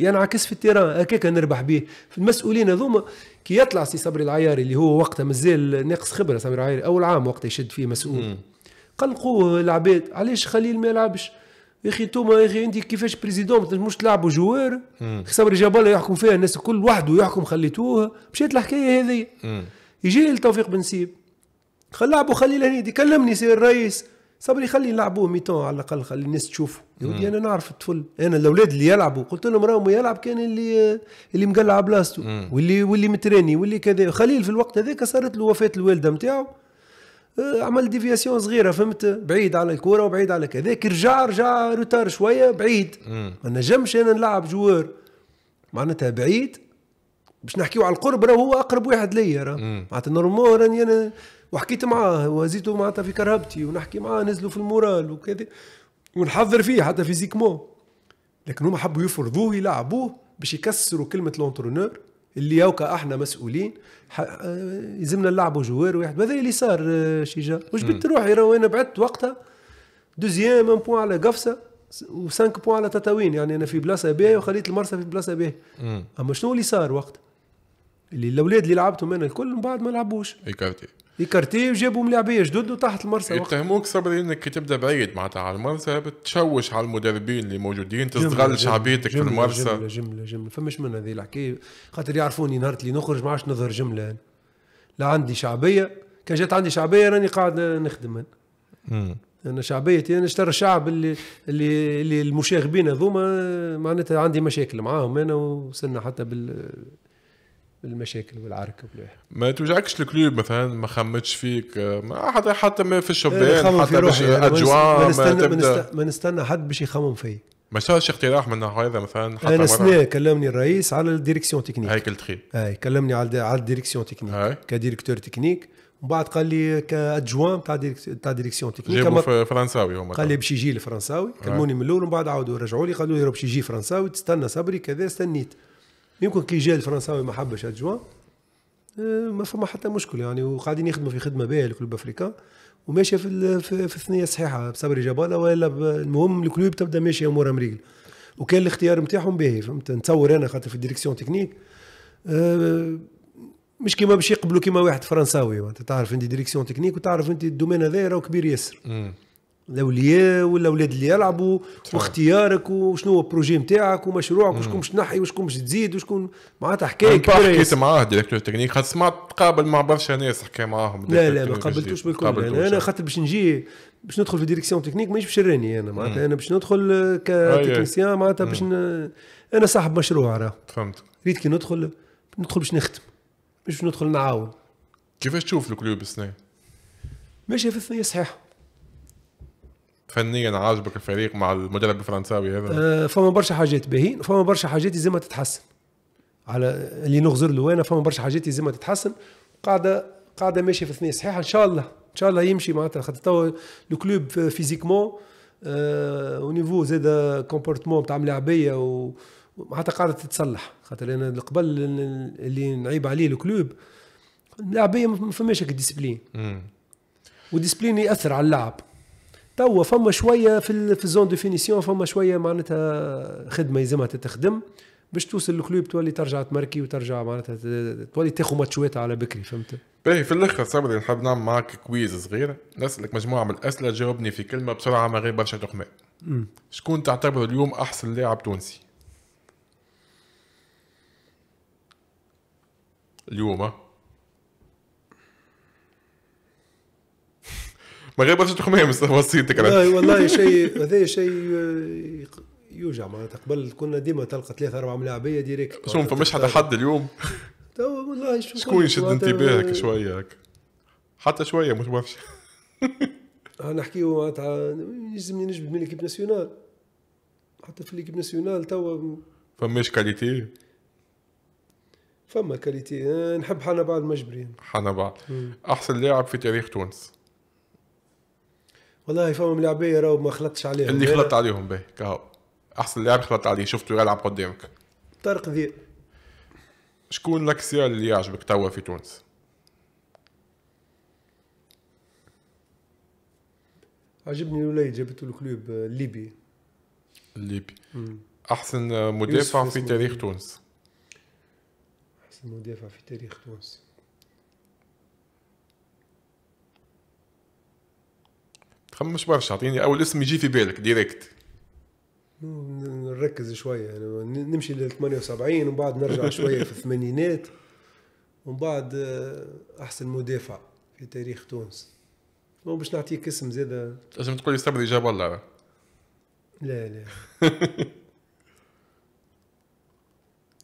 ينعكس في ال terrain. هكاك نربح به في المسؤولين هذوما كي يطلع سي صبري العياري اللي هو وقتها مازال ناقص خبرة صبري العياري أول عام وقتها يشد فيه مسؤول. قلقوه العباد. علاش خليل ما يلعبش؟ يا أخي توما يا أخي انت كيفاش président؟ ما تنجموش تلعبوا joueur. صبري جاب الله يحكم فيها الناس الكل وحده يحكم خليتوه مشيت الحكاية هذه. يجي لي توفيق بن سيب. خل لعبوا خليل هنيدي كلمني سير الرئيس. صبري خلي نلعبوه mi-temps على الأقل خلي الناس تشوفوا. يا أنا نعرف الطفل. أنا الأولاد اللي يلعبوا. قلت لهم راهم يلعب كان اللي اللي مقلع بلاصتو. واللي واللي متراني واللي كذا. خليل في الوقت هذاك صارت له وفاة الوالدة نتاعو عمل déviation صغيرة فهمت؟ بعيد على الكورة وبعيد على كذا. كي رجع رجع retard شوية بعيد. ما نجمش أنا نلعب joueur. معناتها بعيد. باش نحكيو على القرب راه هو أقرب واحد ليا راه. معناتها normal راني أنا وحكيت معاه وزيته معناتها في كرهبتي ونحكي معاه نزلوا في ال moral وكذا ونحضر فيه حتى physiquement. لكن هم حبوا يفرضوه يلعبوه باش يكسروا كلمة l'entraîneur. اللي هوكا أحنا مسؤولين. آه، يلزمنا نلعبوا joueur واحد هذا اللي صار آه، شيجا. واش بنت روحي راه أنا بعدت وقتها. deuxième un point على قفصة. و5 بوان على تطاوين يعني أنا في بلاصة باهيه وخليت المرسى في بلاصة باهيه أما شنو اللي صار وقتها اللي الأولاد اللي لعبتهم أنا الكل من بعد ما لعبوش. écarté écarté وجابوا ملاعبية جدد وتحت المرسى. يتهموك صبري إنك تبدأ بعيد معناتها على المرسى بتشوش على المدربين اللي موجودين تستغل شعبيتك في المرسى. جملة جملة جملة. فمش من هذه الحكاية. خاطر يعرفوني نهار اللي نخرج ما عادش نظهر جملة. أنا. لا عندي شعبية. كان جات عندي شعبية راني قاعد نخدم أنا. أنا شعبيتي أنا اشترى الشعب اللي اللي اللي المشاغبين هذوما معناتها عندي مشاكل معاهم أنا وصلنا حتى بال بالمشاكل والعركة والواحد ما توجعكش الكلوب مثلا؟ ما خمتش فيك؟ ما حتى حتى ما في الشبان حتى باش روحي. أنا ما نستنى, ما. ما نستنى حد باش يخمم فيا. ما صارش اقتراح من هذا مثلا حتى مرة؟ سنة كلمني الرئيس على ال direction technique. هيكل تخيل. اي كلمني على على ال direction technique. هاي. ك directeur technique. ومن بعد قال لي ك adjoint تاع تاع direction technique. جابوا فرنساوي هما. قال لي باش يجي الفرنساوي. كلموني من الأول ومن بعد عاودوا رجعوا لي قالوا لي باش يجي فرنساوي تستنى صبري كذا استنيت. يمكن كي جا الفرنساوي ما حبش adjoint آه، ما فما حتى مشكل يعني وقاعدين يخدموا في خدمة باهيه ال Club Africain وماشية في في, الثنية الصحيحة بصبري جاب الله ولا ب- المهم ال club تبدا ماشية امورها مريقل وكان الاختيار نتاعهم باهي فهمت؟ نتصور أنا خاطر في ال direction technique. آه، مش كيما باش يقبلوا كيما واحد فرنساوي انت تعرف انت direction technique وتعرف انت ال domaine هذا راه كبير ياسر. الاولياء والاولاد اللي يلعبوا واختيارك وشنو هو ال projet نتاعك ومشروعك وشكون باش تنحي وشكون باش تزيد وشكون معناتها حكاية كبيرة حكيت. معاه directeur technique خاطر سمعت تقابل مع برشا ناس حكى معاهم لا لا ما قابلتوش. بالكل. قابلتوش. أنا, أنا خاطر باش نجي باش ندخل في direction technique مانيش باش نراني أنا معناتها أنا باش ندخل ك technicien معناتها باش ن... أنا صاحب مشروع راه. فهمت. ريت كي ندخل ندخل باش نخدم مش باش ندخل نعاون. كيفاش تشوف ال club السنة؟ ماشي في الثنيه صحيحه فنيا عاجبك الفريق مع المدرب الفرنساوي هذا؟ آه، فما برشا حاجات باهين فما برشا حاجات لازمها تتحسن. على اللي نغزر له أنا فما برشا حاجات لازمها تتحسن. قاعدة قاعدة ماشية في الثنيه صحيحه إن شاء الله إن شاء الله يمشي معناتها. خاطر توا ال club physiquement آه و niveau زاد comportement تاع ملاعبية و معناتها قاعدة تتصلح خاطر أنا اللي قبل اللي نعيب عليه ال club الملاعبيه ما فماش هيك discipline مم. و discipline يأثر على اللعب توا فما شوية في في ال zone de finition فما شوية معناتها خدمة يلزمها تتخدم باش توصل ال club تولي ترجع تمركي وترجع معناتها تولي تاخذ ماتشوات على بكري فهمت؟ باهي في الآخر صبري نحب نعمل معك quiz صغيره نسألك مجموعة من الأسئلة جاوبني في كلمة بسرعة ما غير برشا تخمام. شكون تعتبره اليوم أحسن لاعب تونسي؟ اليوم ها؟ ما غير برشا تخمام وصيتك والله والله شيء هذا شيء آه، يوجع معناتها. قبل كنا ديما تلقى ثلاثة أربعة ملاعبية direct شو ما فماش حتى حد اليوم. تو والله شو شكون يشد انتباهك شوية هيك؟ حتى شوية مش برشا نحكيو معناتها يلزمني نجبد من l'équipe nationale. حتى في l'équipe nationale توا فماش qualité فما qualité آه، نحب حنبعل المجبري حنا بعض. أحسن لاعب في تاريخ تونس. والله فما ملاعبية راهو ما خلطتش عليهم. اللي خلطت عليهم به كهو. أحسن لاعب خلطت عليه شفته يلعب قدامك. طارق ذياب شكون l'actuel اللي يعجبك توا في تونس؟ عجبني الوليد جابته ال club آه، الليبي. الليبي. أحسن مدافع في تاريخ؟ تونس. أحسن مدافع في تاريخ تونس. تخممش برشا أعطيني أول اسم يجي في بالك direct نركز شوية يعني نمشي لل 78 ومن بعد نرجع شوية في الثمانينات ومن بعد آه، أحسن مدافع في تاريخ تونس. مو باش نعطيك اسم زيادة لازم تقول لي صبري جاب الله لا لا.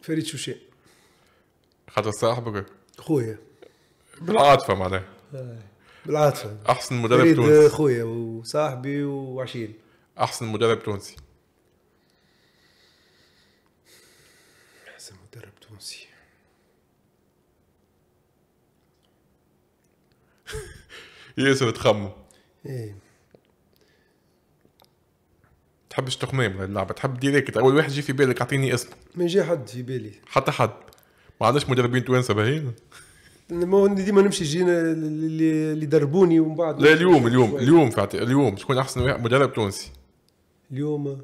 فريد شوشي. خاطر صاحبك؟ خويا. بالعاطفه معناها. بالعاطفة. أحسن مدرب تونسي. خويا وصاحبي وعشيري أحسن مدرب تونسي. أحسن مدرب تونسي. ياسر تخمو إيه. تحبش تخمام اللعبة تحب direct أول واحد يجي في بالك اعطيني اسم. ما جا حد في بالي. حتى حد. ما عندناش مدربين توانسه باهين ما ديما نمشي جينا اللي اللي دربوني ومن بعد لا اليوم اليوم. اليوم فعتي اليوم. شكون أحسن مدرب تونسي. اليوم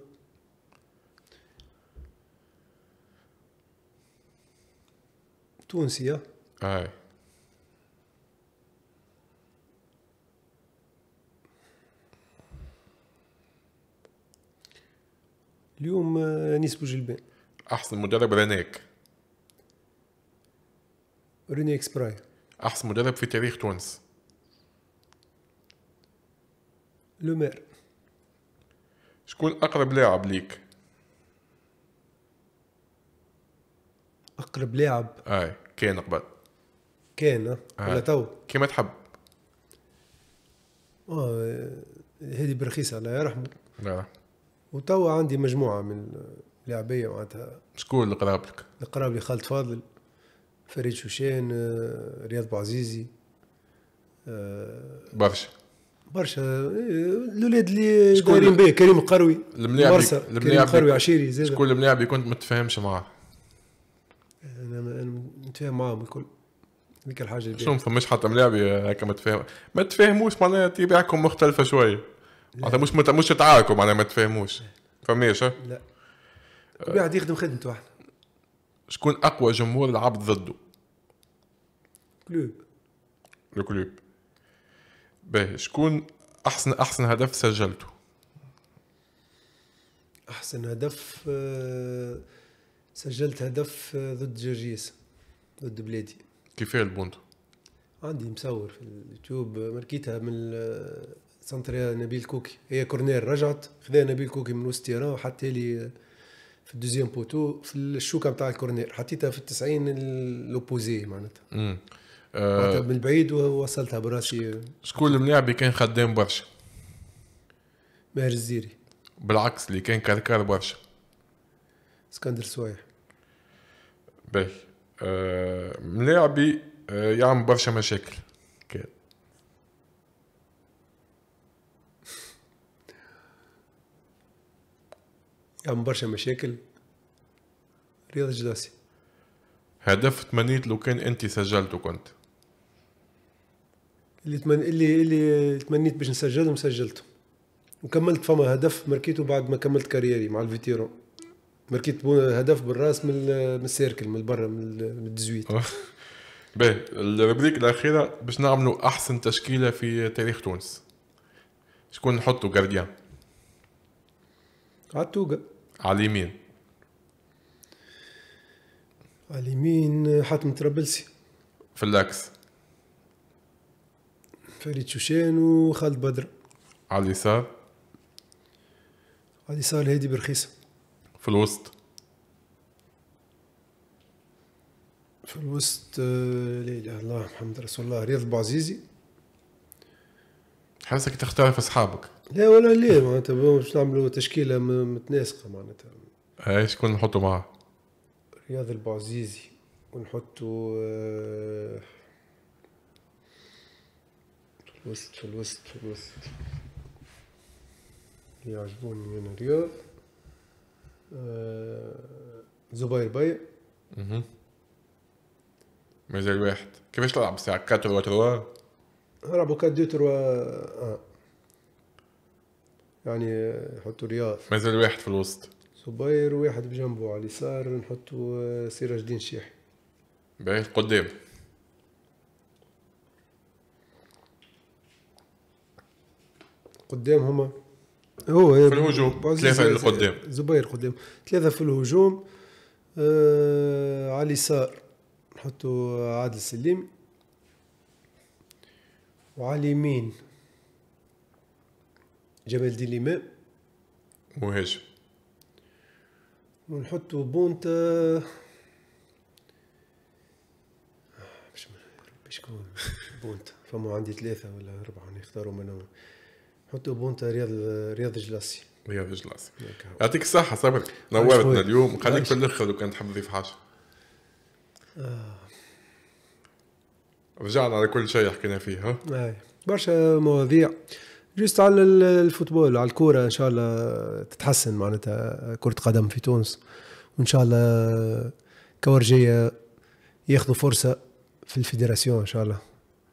تونسي ها؟ أي. اليوم آه، انيس بوجلبان أحسن مدرب رينيك ريني إكسبراي. أحسن مدرب في تاريخ تونس. لومير. شكون أقرب لاعب ليك؟ أقرب لاعب. أي كان قبل. كان؟ ولا. تو؟ كيما تحب. آه هادي برخيص الله يرحمه لا. وتوا عندي مجموعة من اللاعبيه معناتها. شكون اللي قراب لك؟ القراب لي خالد فاضل. فريد شوشان آه، رياض بوعزيزي آه، برشا. برشا آه، الاولاد اللي دايرين به كريم القروي الملاعب كريم القروي عشيري زاد شكون الملاعب اللي كنت متفاهمش معاه؟ أنا أنا متفاهم معاهم الكل. هذيك الحاجة شو ما فماش حتى ملاعب هكا متفاهم. ما تفاهموش معناها طباعكم مختلفة شوية معناتها مش مت... مش تعاركوا معناها ما تفاهموش. فماش؟ لا. كل واحد يخدم خدمته واحدة. شكون أقوى جمهور لعب ضده؟ كلوب. الكلوب باهي شكون أحسن أحسن هدف سجلته؟ أحسن هدف آه، سجلت هدف آه، ضد جرجيس ضد بلادي. كيفاه ال but نتاعو عندي مصور في اليوتيوب ماركيتها من آه، centre نبيل كوكي. هي corner رجعت خذا نبيل كوكي من وسط وحطها لي في ال deuxième poteau في الشوكة نتاع ال corner. حطيتها في التسعين ال opposé معناتها. آه من البعيد ووصلتها براسي. شكون الملاعب اللي كان خدام برشا؟ ماهر الزيري. بالعكس اللي كان كركار برشا. اسكندر سوايح باهي. آه ملاعبي آه يعمل برشا مشاكل كان يعمل برشا مشاكل. رياض الجلاسي هدف تمنيت لو كان انت سجلته كنت. اللي تمن... اللي اللي تمنيت باش نسجلهم سجلته وكملت فما هدف ماركيته بعد ما كملت carrière ي مع ال vétérans ماركيت bu- هدف بالراس من من ال cercle من برا من ال dix-huit. باهي ال rubrique الأخيرة باش نعملوا أحسن تشكيلة في تاريخ تونس. شكون نحطوا gardien. عالتوقة على اليمين. على اليمين حاتم طرابلسي في اللاكس فريد شوشان وخالد بدر. على اليسار. على اليسار هادي برخيصة. في الوسط. في الوسط آه، لا إله إلا الله محمد رسول الله رياض بوعزيزي حاسك تختار في أصحابك. لا ولا ليه؟ معناتها باش نعملوا تشكيلة متناسقة معناتها. اي شكون نحطوا معاه؟ رياض البوعزيزي ونحطوا آه، في الوسط في الوسط في الوسط. يعجبوني أنا رياض آه، زبير بيع. مهم. مازال واحد. كيفاش تلعب؟ ساعة 4 و 3 نلعبوا كات دو تروا آه. يعني آه، نحطوا رياض مازال واحد في الوسط. زبير وواحد بجنبه على اليسار نحطوا آه، سراج الدين شيحي باهي قدام. قدام هما. هو في الهجوم، ثلاثة اللي قدام. زبير قدام. ثلاثة في الهجوم آه على اليسار نحطوا عادل سليم. وعلى اليمين جمال الدين الإمام مهاجم. ونحطوا بونتا باش شكون بونتا فما عندي ثلاثة ولا أربعة نختاروا منهم. نحطوا pointe رياض رياض جلاسي. رياض جلاس هيك هو. يعطيك الصحة عايش نورتنا. اليوم. خليك. في الآخر لو كان تحب تضيف حاجة. رجعنا على كل شيء حكينا فيه ها؟ برشا مواضيع. juste على ال- ال football على الكورة إن شاء الله تتحسن معناتها كرة قدم في تونس. وإن شاء الله كورجية ياخذوا فرصة في ال fédération إن شاء الله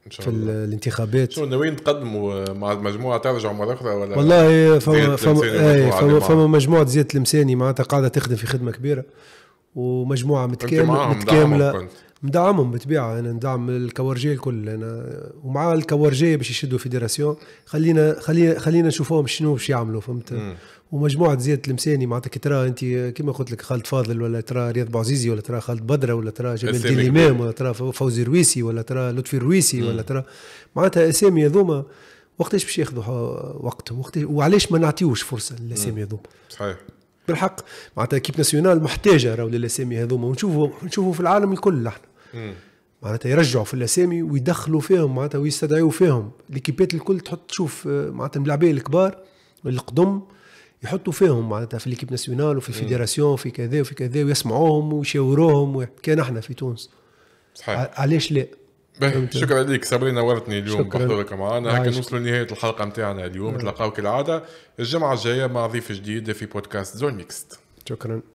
إن في شاء ال- الله. الانتخابات. شو ناويين تقدموا مع المجموعة ترجعوا مرة أخرى ولا؟ والله فما زيادة فما, فما, اللي فما. مجموعة زياد التلمساني معناتها قاعدة تخدم في خدمة كبيرة ومجموعة أنت متكاملة. مدعمهم بالطبيعه أنا ندعم الكورجيه الكل. أنا ومع الكورجيه باش يشدوا fédération. خلينا خلينا خلينا نشوفوهم شنو باش يعملوا فهمت؟ مم. ومجموعة زياد التلمساني معناتها كي ترى أنت كما قلت لك خالد فاضل ولا ترى رياض بوعزيزي ولا ترى خالد بدرة ولا ترى جمال الدين ليمام ولا ترى فوزي رويسي ولا ترى لطفي الرويسي ولا ترى معناتها أسامي هذوما وقتاش باش ياخذوا وقتهم؟ وقتاش وعلاش ما نعطيوش فرصة للأسامي هذوما؟ صحيح. بالحق. معناتها équipe nationale محتاجة راهو للأسامي هذوما. ونشوفوا نشوفوا في العالم الكل إحنا. معناتها يرجعوا في الأسامي ويدخلوا فيهم معناتها ويستدعيوا فيهم. ليكيبات الكل تحط تشوف آه، معناتها الملاعبيه الكبار القدم يحطوا فيهم معناتها في l'équipe nationale وفي ال fédération في كذا وفي كذا ويسمعوهم ويشاوروهم كان إحنا في تونس. صحيح. علاش لا؟ شكرا لك صبري نورتني اليوم. بحضورك معنا. هكا. نوصلوا لنهاية الحلقة متاعنا اليوم. نتلاقاو كالعادة الجمعة الجاية مع ضيف جديد في بودكاست Zone mixte. شكرا.